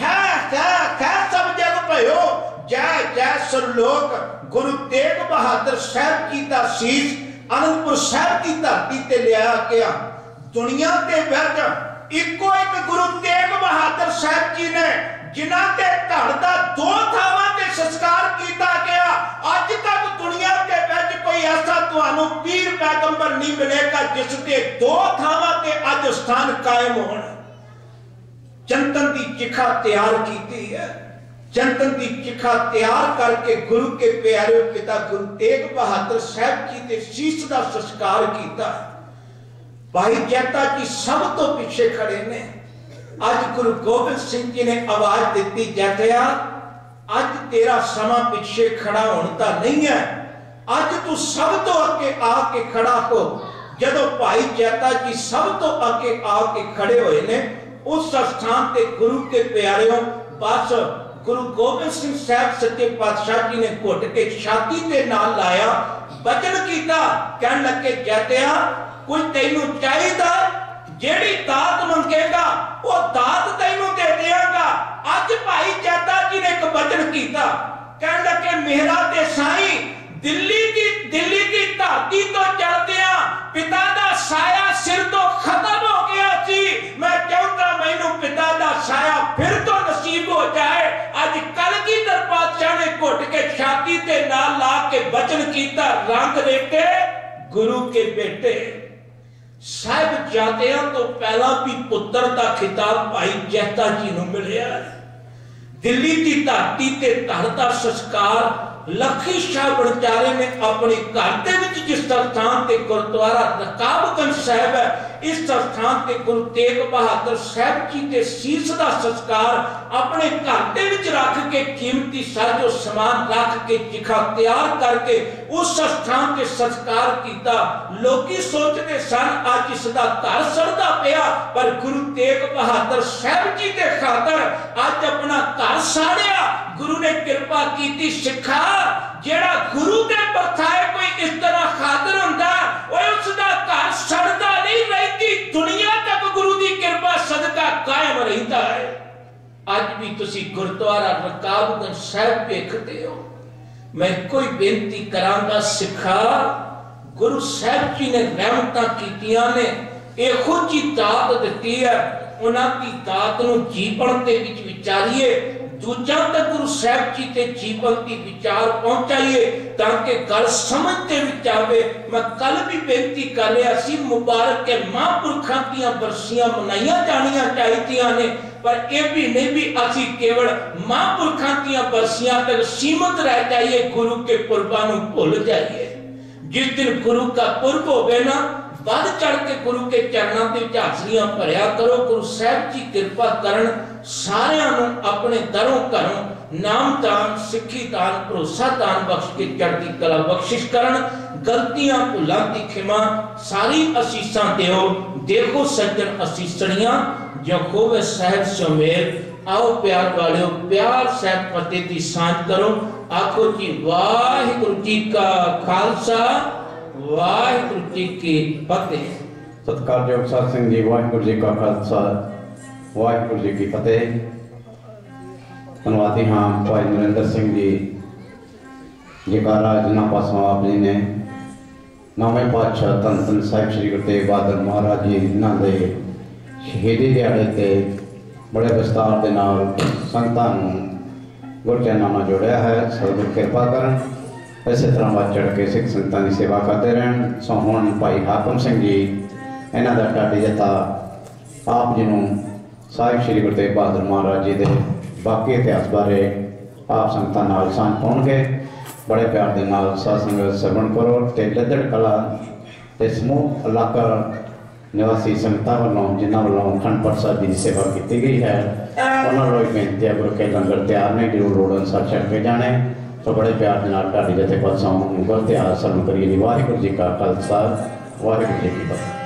ਹੈ ਹੈ ਹੈ ਸਭ ਜਗ ਭਇਓ। ਜੈ ਜੈ ਸਰਲੋਕ, ਗੁਰੂ ਤੇਗ ਬਹਾਦਰ ਸਾਹਿਬ ਜੀ ਦਾ ਸੀਸ, ਅਨੰਦਪੁਰ ਸਾਹਿਬ ਦੀ ਧਰਤੀ ਤੇ ਲਿਆ ਗਿਆ। ਦੁਨੀਆ ਦੇ ਵਿੱਚ ਇੱਕੋ ਇੱਕ ਗੁਰੂ ਤੇਗ ਬਹਾਦਰ ਸਾਹਿਬ ਜੀ ਨੇ, ਜਿਨ੍ਹਾਂ ਦੇ ਧੜ ਦਾ ਦੋ ਥਾਵਾਂ ਤੇ ਸੰਸਕਾਰ ਕੀਤਾ ਗਿਆ। ਅੱਜ ਤੱਕ ਦੁਨੀਆ ਕੋਈ ਐਸਾ ਤੁਹਾਨੂੰ ਪੀਰ ਪੈਗੰਬਰ ਨਹੀਂ ਮਿਲੇਗਾ, ਜਿਸ ਦੇ ਦੋ ਥਾਵਾਂ ਤੇ ਅੱਜ ਸਥਾਨ ਕਾਇਮ ਹੋਣ। ਚੰਦਨ ਦੀ ਚਿਖਾ ਤਿਆਰ ਕੀਤੀ ਹੈ। ਚੰਦਨ ਦੀ ਚਿਖਾ ਤਿਆਰ ਕਰਕੇ ਗੁਰੂ ਕੇ ਪਿਆਰੇ ਪਿਤਾ ਗੁਰੂ ਤੇਗ ਬਹਾਦਰ ਸਾਹਿਬ ਜੀ ਦੇ ਸ਼ੀਸ਼ ਦਾ ਸੰਸਕਾਰ ਕੀਤਾ। ਭਾਈ ਜੈਤਾ ਜੀ ਸਭ ਤੋਂ ਪਿੱਛੇ ਖੜੇ ਨੇ। ਅੱਜ ਗੁਰੂ ਗੋਬਿੰਦ ਸਿੰਘ ਜੀ ਨੇ ਆਵਾਜ਼ ਦਿੱਤੀ ਜੈਤਿਆ ਅੱਜ ਤੇਰਾ ਸਮਾਂ ਪਿੱਛੇ ਖੜਾ ਹੋਣ ਦਾ ਨਹੀਂ ਹੈ। ਅੱਜ ਤੂੰ ਸਭ ਤੋਂ ਅੱਗੇ ਆ ਕੇ ਖੜਾ ਹੋ। ਜਦੋਂ ਭਾਈ ਜੈਤਾ ਜੀ ਸਭ ਤੋਂ ਅੱਗੇ ਆ ਕੇ ਖੜੇ ਹੋਏ ਨੇ, ਉਸ ਸਥਾਨ ਤੇ ਗੁਰੂ ਕੇ ਪਿਆਰਿਓ, ਬਸ ਗੁਰੂ ਗੋਬਿੰਦ ਸਿੰਘ ਸਾਹਿਬ ਸੱਚੇ ਪਾਤਸ਼ਾਹ ਜੀ ਨੇ ਘੁੱਟ ਕੇ ਛਾਤੀ ਤੇ ਨਾਲ ਲਾਇਆ, ਬਚਨ ਕੀਤਾ, ਕਹਿਣ ਲੱਗੇ, ਜੈਤਿਆ ਕੁਝ ਤੈਨੂੰ ਚਾਹੀਦਾ? ਜਿਹੜੀ ਦਾਤ ਮੰਗੇਗਾ, ਉਹ ਦਾਤ ਤੈਨੂੰ ਦੇ ਦੇਵਾਂਗਾ ਅੱਜ ਭਾਈ ਜੈਤਾ ਜੀ ਨੇ ਇੱਕ ਬਚਨ ਕੀਤਾ, ਕਹਿਣ ਲੱਗੇ, ਮੇਰਾ ਤੇ ਸਾਈਂ ਦਿੱਲੀ ਦੀ ਦਿੱਲੀ ਦੀ ਧਰਤੀ ਤੋਂ ਚੜਦਿਆਂ ਪਿਤਾ ਦਾ ਸਾਇਆ ਸਿਰ ਤੋਂ ਖਤਮ ਹੋ ਗਿਆ ਸੀ। ਮੈਂ ਚਾਹੁੰਦਾ ਮੈਨੂੰ ਪਿਤਾ ਦਾ ਸਾਇਆ ਫਿਰ ਤੋਂ ਨਸੀਬ ਹੋ ਜਾਏ। ਅੱਜ ਕਲਗੀਧਰ ਪਾਤਸ਼ਾਹ ਨੇ ਘੁੱਟ ਕੇ ਛਾਤੀ ਤੇ ਨਾਲ ਲਾ ਕੇ ਬਚਨ ਕੀਤਾ, ਰੰਗ ਦੇਖੇ, ਗੁਰੂ ਕੇ ਬੇਟੇ। ਸਾਹਿਬ ਜਾਤਿਆਂ ਤੋਂ ਪਹਿਲਾਂ ਵੀ ਪੁੱਤਰ ਦਾ ਖਿਤਾਬ ਭਾਈ ਜੈਤਾ ਜੀ ਨੂੰ ਮਿਲਿਆ। ਦਿੱਲੀ ਦੀ ਧਰਤੀ ਤੇ ਧਰ ਦਾ ਸੰਸਕਾਰ ਲੱਖੀ ਸ਼ਾਹ ਬਣਚਾਰੇ ਨੇ ਆਪਣੇ ਘਰ ਦੇ ਵਿੱਚ ਜਿਸ ਸਥਾਨ ਤੇ ਗੁਰਦੁਆਰਾ ਰਕਾਬਗੰਜ ਸਾਹਿਬ ਹੈ ਇਸ ਸਥਾਨ ਤੇ ਗੁਰੂ ਤੇਗ ਬਹਾਦਰ ਸਾਹਿਬ ਜੀ ਦੇ ਸੀਸ ਦਾ ਸੰਸਕਾਰ ਆਪਣੇ ਘਰ ਦੇ ਵਿੱਚ ਰੱਖ ਕੇ ਕੀਮਤੀ ਸਾਜੋ ਸਮਾਨ ਰੱਖ ਕੇ ਜਿਖਾ ਤਿਆਰ ਕਰਕੇ ਉਸ ਸਥਾਨ ਤੇ ਸੰਸਕਾਰ ਕੀਤਾ। ਲੋਕੀ ਸੋਚਦੇ ਸਨ, ਅੱਜ ਇਸ ਦਾ ਘਰ ਸੜਦਾ ਪਿਆ, ਪਰ ਗੁਰੂ ਤੇਗ ਬਹਾਦਰ ਸਾਹਿਬ ਜੀ ਦੇ ਖਾਤਰ ਅੱਜ ਆਪਣਾ ਘਰ ਸਾੜਿਆ। ਗੁਰੂ ਨੇ ਕਿਰਪਾ ਕੀਤੀ, ਸਿੱਖਾ, ਜਿਹੜਾ ਗੁਰੂ ਦੇ ਪਰਥਾਏ ਕੋਈ ਇਸ ਤਰ੍ਹਾਂ ਖਾਤਰ ਹੁੰਦਾ, ਓਏ ਉਸ ਦਾ ਘਰ ਸੜਦਾ ਨਹੀਂ ਰਹਿੰਦੀ ਦੁਨੀਆ ਤੱਕ ਗੁਰੂ ਦੀ ਕਿਰਪਾ ਸਦਕਾ ਕਾਇਮ ਰਹਿੰਦਾ ਹੈ, ਅੱਜ ਵੀ ਤੁਸੀਂ ਗੁਰਦੁਆਰਾ ਰਕਾਬਗੰਜ ਸਾਹਿਬ ਵੇਖਦੇ ਹੋ। ਮੈਂ ਕੋਈ ਬੇਨਤੀ ਕਰਾਂਗਾ, ਸਿੱਖਾ, ਗੁਰੂ ਸਾਹਿਬ ਜੀ ਨੇ ਰਹਿਮਤਾਂ ਕੀਤੀਆਂ ਨੇ, ਇਹੋ ਜੀ ਦਾਤ ਦਿੱਤੀ ਹੈ, ਉਹਨਾਂ ਦੀ ਦਾਤ ਨੂੰ ਜੀਵਨ ਦੇ ਵਿੱਚ ਵਿਚਾਰੀਏ। ਦੂਜਾ ਤਾਂ ਗੁਰੂ ਸਾਹਿਬ ਜੀ ਤੇ ਜੀਵਨ ਦੀ ਵਿਚਾਰ ਪਹੁੰਚਾਈਏ, ਤਾਂ ਕਿ ਗੱਲ ਸਮਝ ਦੇ ਵਿੱਚ ਆਵੇ, ਮੈਂ ਕੱਲ ਵੀ ਬੇਨਤੀ ਕਰ ਰਿਹਾ ਸੀ, ਮੁਬਾਰਕ ਹੈ, ਮਹਾਂਪੁਰਖਾਂ ਦੀਆਂ ਬਰਸੀਆਂ ਮਨਾਈਆਂ ਜਾਣੀਆਂ ਚਾਹੀਦੀਆਂ ਨੇ, ਪਰ ਇਹ ਵੀ ਨਹੀਂ ਵੀ ਅਸੀਂ ਕੇਵਲ ਮਹਾਂਪੁਰਖਾਂ ਦੀਆਂ ਬਰਸੀਆਂ ਤੱਕ ਸੀਮਤ ਰਹਿ ਜਾਈਏ, ਗੁਰੂ ਕੇ ਪੁਰਬਾਂ ਨੂੰ ਭੁੱਲ ਜਾਈਏ। ਜਿਸ ਦਿਨ ਗੁਰੂ ਦਾ ਪੁਰਬ ਹੋਵੇ ਨਾ, ਵੱਧ ਚੜ ਕੇ ਗੁਰੂ ਕੇ ਚਰਨਾਂ ਦੇ ਵਿੱਚ ਹਾਜ਼ਰੀਆਂ ਭਰਿਆ ਕਰੋ, ਗੁਰੂ ਸਾਹਿਬ ਜੀ ਕਿਰਪਾ ਕਰਨ ਸਾਰਿਆਂ ਨੂੰ ਆਪਣੇ ਦਰੋਂ ਘਰੋਂ ਨਾਮ ਦਾਨ ਸਿੱਖੀ ਦਾਨ ਭਰੋਸਾ ਦਾਨ ਬਖਸ਼ ਕੇ ਚੜ੍ਹਦੀ ਕਲਾ ਬਖਸ਼ਿਸ਼ ਕਰਨ, ਗਲਤੀਆਂ, ਭੁੱਲਾਂ ਦੀ ਖਿਮਾ ਸਾਰੀ ਅਸੀਸਾਂ ਦਿਓ, ਦੇਖੋ ਸੱਜਣ ਅਸੀਸਣੀਆਂ, ਜੋ ਖੋਵੇ ਸਾਹਿਬ ਸੁਮੇਲ, ਆਓ ਪਿਆਰ ਵਾਲਿਓ, ਪਿਆਰ ਸਾਹਿਬ ਫਤਿਹ ਦੀ ਸਾਂਝ ਕਰੋ, ਆਖੋ ਜੀ ਵਾਹਿਗੁਰੂ ਜੀ ਕਾ ਖਾਲਸਾ, ਵਾਹਿਗੁਰੂ ਜੀ ਕੀ ਫਤਿਹ। ਸਤਿਕਾਰਯੋਗ ਸਾਧ ਸਿੰਘ ਜੀ, ਵਾਹਿਗੁਰੂ ਜੀ ਕਾ ਖਾਲਸਾ। ਵਾਹਿਗੁਰੂ ਜੀ ਕੀ ਫਤਿਹ। ਧੰਨਵਾਦੀ ਹਾਂ, ਭਾਈ ਨਰਿੰਦਰ ਸਿੰਘ ਜੀ, ਜੇਕਾਰਾ ਜਿਨ੍ਹਾਂ ਪਾਸੋਂ ਆਪ ਜੀ ਨੇ ਨਾਮੇ ਪਾਤਸ਼ਾਹ ਧੰਨ ਧੰਨ ਸਾਹਿਬ ਸ੍ਰੀ ਗੁਰੂ ਤੇਗ ਬਹਾਦਰ ਮਹਾਰਾਜ ਜੀ, ਇਹਨਾਂ ਦੇ ਸ਼ਹੀਦੀ ਦਿਹਾੜੇ ਤੇ ਬੜੇ ਵਿਸਤਾਰ ਦੇ ਨਾਲ ਸੰਗਤਾਂ ਨੂੰ ਗੁਰਚੈਨਾਂ ਨਾਲ ਜੋੜਿਆ ਹੈ। ਸਤਿਗੁਰ ਕਿਰਪਾ ਕਰਨ। ਇਸੇ ਤਰ੍ਹਾਂ ਵੱਧ ਚੜ੍ਹ ਕੇ ਸਿੱਖ ਸੰਗਤਾਂ ਦੀ ਸੇਵਾ ਕਰਦੇ ਰਹਿਣ। ਸੋ ਹੁਣ ਭਾਈ ਹਾਕਮ ਸਿੰਘ ਜੀ, ਇਹਨਾਂ ਦਾ ਟਾਡੀ ਜਤਾ ਆਪ ਜੀ ਨੂੰ ਸਾਹਿਬ ਸ੍ਰੀ ਗੁਰੂ ਤੇਗ ਬਹਾਦਰ ਮਹਾਰਾਜ ਜੀ ਦੇ ਬਾਕੀ ਇਤਿਹਾਸ ਬਾਰੇ ਆਪ ਸੰਗਤਾਂ ਨਾਲ ਸਾਂਝ ਪਾਉਣਗੇ। ਬੜੇ ਪਿਆਰ ਦੇ ਨਾਲ ਸਾਧ ਸੰਗਤ ਸਰਵਣ ਕਰੋ ਤੇ ਲੱਦੜ ਕਲਾ ਤੇ ਸਮੂਹ ਇਲਾਕਾ ਨਿਵਾਸੀ ਸੰਗਤਾਂ ਵੱਲੋਂ, ਜਿਨ੍ਹਾਂ ਵੱਲੋਂ ਅਖੰਡ ਪਾਠ ਸਾਹਿਬ ਦੀ ਸੇਵਾ ਕੀਤੀ ਗਈ ਹੈ, ਉਹਨਾਂ ਵੱਲੋਂ ਇੱਕ ਬੇਨਤੀ ਹੈ, ਗੁਰੂ ਕੇ ਲੰਗਰ ਤਿਆਰ ਨੇ ਜਰੂਰ ਲੋੜ ਅਨੁਸਾਰ ਛੱਡ ਕੇ ਜਾਣੇ। ਸੋ ਬੜੇ ਪਿਆਰ ਦੇ ਨਾਲ ਢਾਡੀ ਜਥੇ ਪਾਸੋਂ ਮੁਗਲ ਤਿਆਰ ਸਰਵਣ ਕਰੀਏ ਵਾਹਿਗੁਰੂ ਜੀ ਕਾ ਖਾਲਸਾ, ਵਾਹਿਗੁਰੂ ਜੀ ਕੀ ਫਤਿਹ।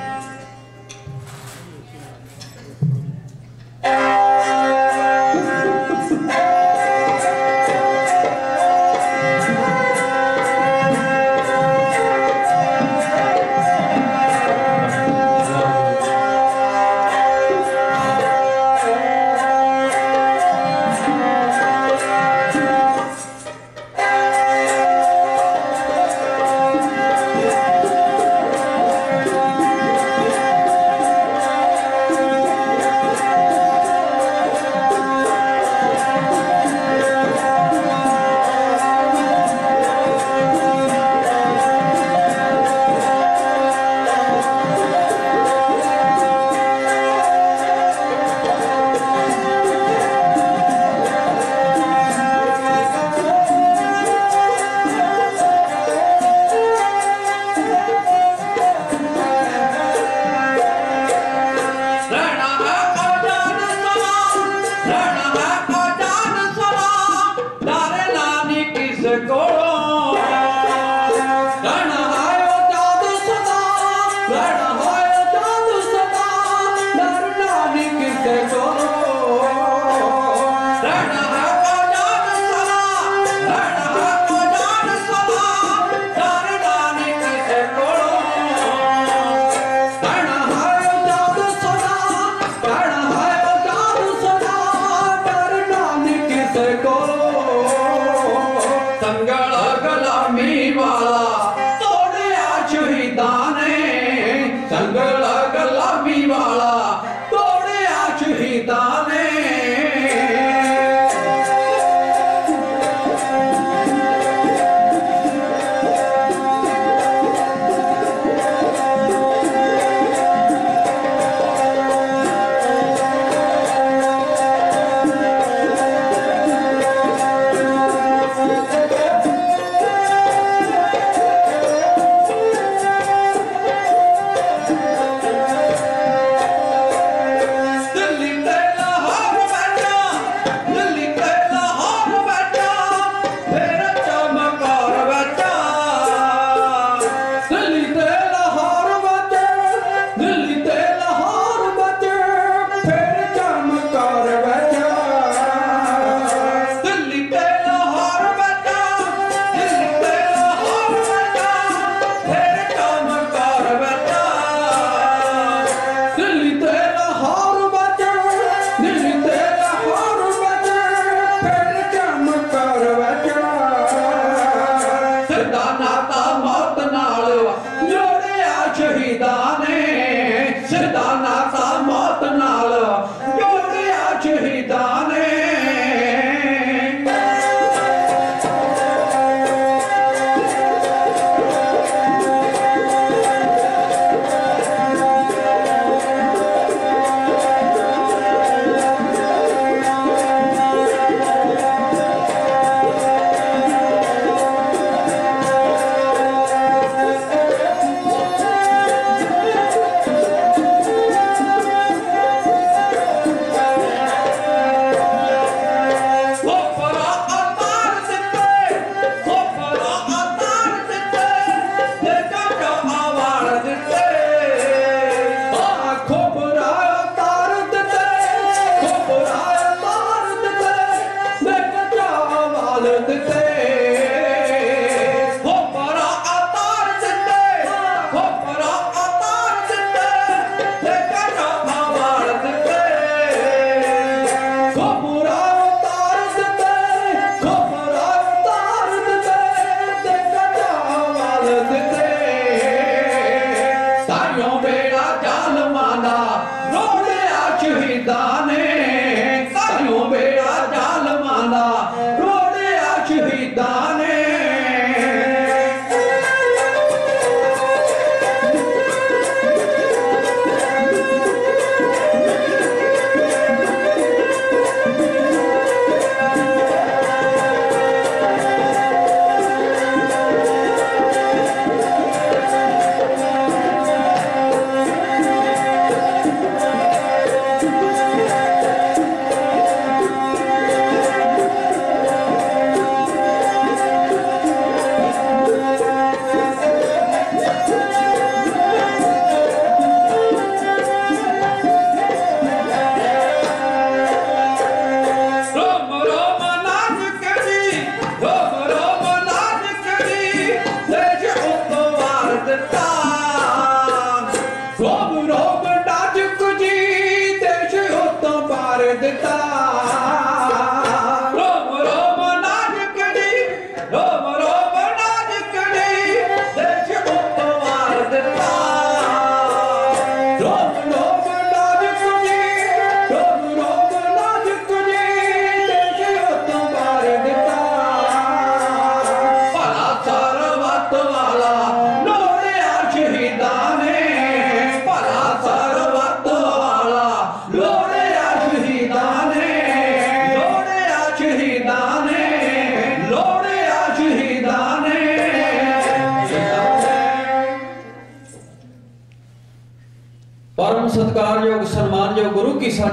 Benedicta.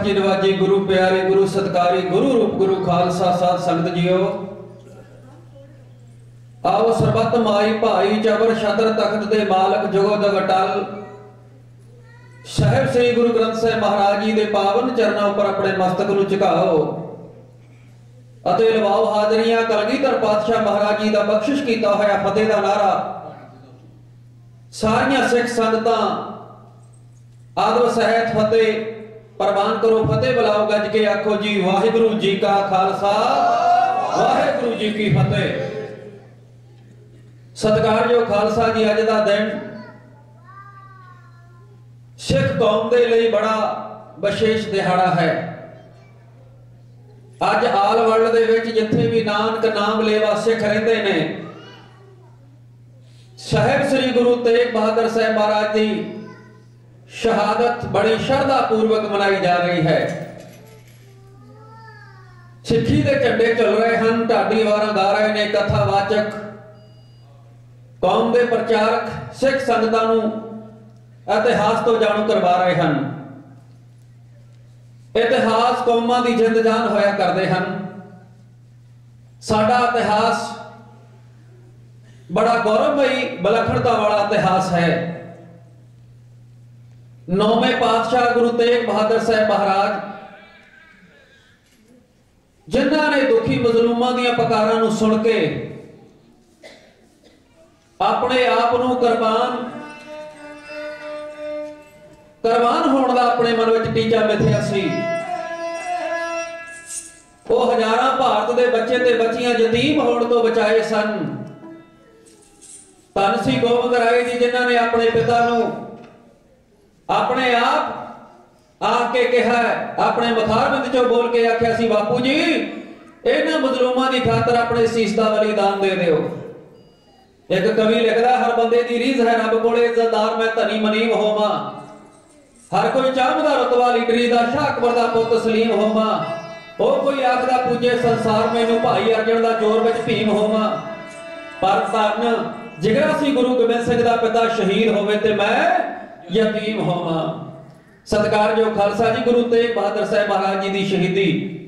ਸਾਚੀ ਨਵਾਜੀ ਗੁਰੂ ਪਿਆਰੇ, ਗੁਰੂ ਸਤਕਾਰੀ, ਗੁਰੂ ਰੂਪ, ਗੁਰੂ ਖਾਲਸਾ ਸਾਧ ਸੰਗਤ ਜੀਓ। ਆਓ ਸਰਬੱਤ ਮਾਈ ਭਾਈ ਜਬਰ ਛਤਰ ਤਖਤ ਦੇ ਮਾਲਕ ਜੁਗਤ ਵਟਲ ਸਾਹਿਬ ਸ੍ਰੀ ਗੁਰੂ ਗ੍ਰੰਥ ਸਾਹਿਬ ਮਹਾਰਾਜ ਜੀ ਦੇ ਪਾਵਨ ਚਰਨਾਂ ਉੱਪਰ ਆਪਣੇ ਮਸਤਕ ਨੂੰ ਝੁਕਾਓ ਅਤੇ ਲਵਾਓ ਹਾਜ਼ਰੀਆਂ, ਕਲਗੀਧਰ ਪਾਤਸ਼ਾਹ ਮਹਾਰਾਜ ਜੀ ਦਾ ਬਖਸ਼ਿਸ਼ ਕੀਤਾ ਹੋਇਆ ਫਤਿਹ ਦਾ ਨਾਰਾ ਸਾਰੀਆਂ ਸਿੱਖ ਸੰਗਤਾਂ ਆਦਵ ਸਹਿਤ ਫਤਿਹ ਪ੍ਰਵਾਨ ਕਰੋ, ਫਤਿਹ ਬੁਲਾਓ ਗੱਜ ਕੇ ਆਖੋ ਜੀ, ਵਾਹਿਗੁਰੂ ਜੀ ਕਾ ਖਾਲਸਾ, ਵਾਹਿਗੁਰੂ ਜੀ ਕੀ ਫਤਿਹ। ਸਤਿਕਾਰਯੋਗ ਖਾਲਸਾ ਜੀ ਅੱਜ ਦਾ ਦਿਨ ਸਿੱਖ ਕੌਮ ਦੇ ਲਈ ਬੜਾ ਵਿਸ਼ੇਸ਼ ਦਿਹਾੜਾ ਹੈ। ਅੱਜ ਆਲ ਵਰਲਡ ਦੇ ਵਿੱਚ ਜਿੱਥੇ ਵੀ ਨਾਨਕ ਨਾਮ ਲੇਵਾ ਸਿੱਖ ਰਹਿੰਦੇ ਨੇ, ਸਾਹਿਬ ਸ੍ਰੀ ਗੁਰੂ ਤੇਗ ਬਹਾਦਰ ਸਾਹਿਬ ਮਹਾਰਾਜ ਦੀ ਸ਼ਹਾਦਤ ਬੜੀ ਸ਼ਰਧਾ ਪੂਰਵਕ ਮਨਾਈ ਜਾ ਰਹੀ ਹੈ ਸਿੱਖੀ ਦੇ ਝੰਡੇ ਚੱਲ ਰਹੇ ਹਨ ਢਾਡੀ ਵਾਰਾਂ ਗਾ ਰਹੇ ਨੇ ਕਥਾਵਾਚਕ ਕੌਮ ਦੇ ਪ੍ਰਚਾਰਕ ਸਿੱਖ ਸੰਗਤਾਂ ਨੂੰ ਇਤਿਹਾਸ ਤੋਂ ਜਾਣੂ ਕਰਵਾ ਰਹੇ ਹਨ ਇਤਿਹਾਸ ਕੌਮਾਂ ਦੀ ਜਿੰਦ ਜਾਨ ਹੋਇਆ ਕਰਦੇ ਹਨ ਸਾਡਾ ਇਤਿਹਾਸ ਬੜਾ ਗੌਰਵਮਈ ਬਲਖਣਤਾ ਵਾਲਾ ਇਤਿਹਾਸ ਹੈ ਨੌਵੇਂ ਪਾਤਸ਼ਾਹ ਗੁਰੂ ਤੇਗ ਬਹਾਦਰ ਸਾਹਿਬ ਮਹਾਰਾਜ, ਜਿਨ੍ਹਾਂ ਨੇ ਦੁਖੀ ਮਜ਼ਲੂਮਾਂ ਦੀਆਂ ਪਕਾਰਾਂ ਨੂੰ ਸੁਣ ਕੇ ਆਪਣੇ ਆਪ ਨੂੰ ਕੁਰਬਾਨ ਕੁਰਬਾਨ ਹੋਣ ਦਾ ਆਪਣੇ ਮਨ ਵਿੱਚ ਟੀਚਾ ਮਿੱਥਿਆ ਸੀ। ਉਹ ਹਜ਼ਾਰਾਂ ਭਾਰਤ ਦੇ ਬੱਚੇ ਤੇ ਬੱਚੀਆਂ ਯਤੀਮ ਹੋਣ ਤੋਂ ਬਚਾਏ ਸਨ। ਧੰਨ ਗੋਬਿੰਦ ਰਾਏ ਜੀ, ਜਿਨ੍ਹਾਂ ਨੇ ਆਪਣੇ ਪਿਤਾ ਨੂੰ ਆਪਣੇ ਆਪ ਆ ਕੇ ਕਿਹਾ, ਆਪਣੇ ਮੁਖਾਰਬਿੰਦ ਚੋਂ ਬੋਲ ਕੇ ਆਖਿਆ ਸੀ, ਬਾਪੂ ਜੀ, ਇਹਨਾਂ ਮਜ਼ਲੂਮਾਂ ਦੀ ਖਾਤਰ ਆਪਣੇ ਸੀਸ ਦਾ ਬਲੀਦਾਨ ਦੇ ਦਿਓ। ਇੱਕ ਕਵੀ ਲਿਖਦਾ, ਹਰ ਬੰਦੇ ਦੀ ਰੀਝ ਹੈ ਰੱਬ ਕੋਲੇ ਇੱਜ਼ਤਦਾਰ ਮੈਂ ਧਨੀ ਮਨੀਮ ਹੋਵਾਂ। ਹਰ ਕੋਈ ਚਾਹਦਾ ਰਤਬਾ ਲੀਡਰੀ ਦਾ ਸ਼ਾਹ ਅਕਬਰ ਦਾ ਪੁੱਤ ਸਲੀਮ ਹੋਵਾਂ। ਉਹ ਕੋਈ ਆਖਦਾ, ਪੂਜੇ ਸੰਸਾਰ ਮੈਨੂੰ ਭਾਈ ਅਰਜਨ ਦਾ ਜੋਰ ਵਿੱਚ ਭੀਮ ਹੋਵਾਂ। ਪਰ ਧੰਨ, ਜਿਗਰਾ ਸੀ ਗੁਰੂ ਗੋਬਿੰਦ ਸਿੰਘ ਦਾ ਪਿਤਾ ਸ਼ਹੀਦ ਹੋਵੇ ਤੇ ਮੈਂ ਯਤੀਮ ਹੋਵਾਂ ਸਤਿਕਾਰਯੋਗ ਖਾਲਸਾ ਜੀ ਗੁਰੂ ਤੇਗ ਬਹਾਦਰ ਸਾਹਿਬ ਮਹਾਰਾਜ ਜੀ ਦੀ ਸ਼ਹੀਦੀ।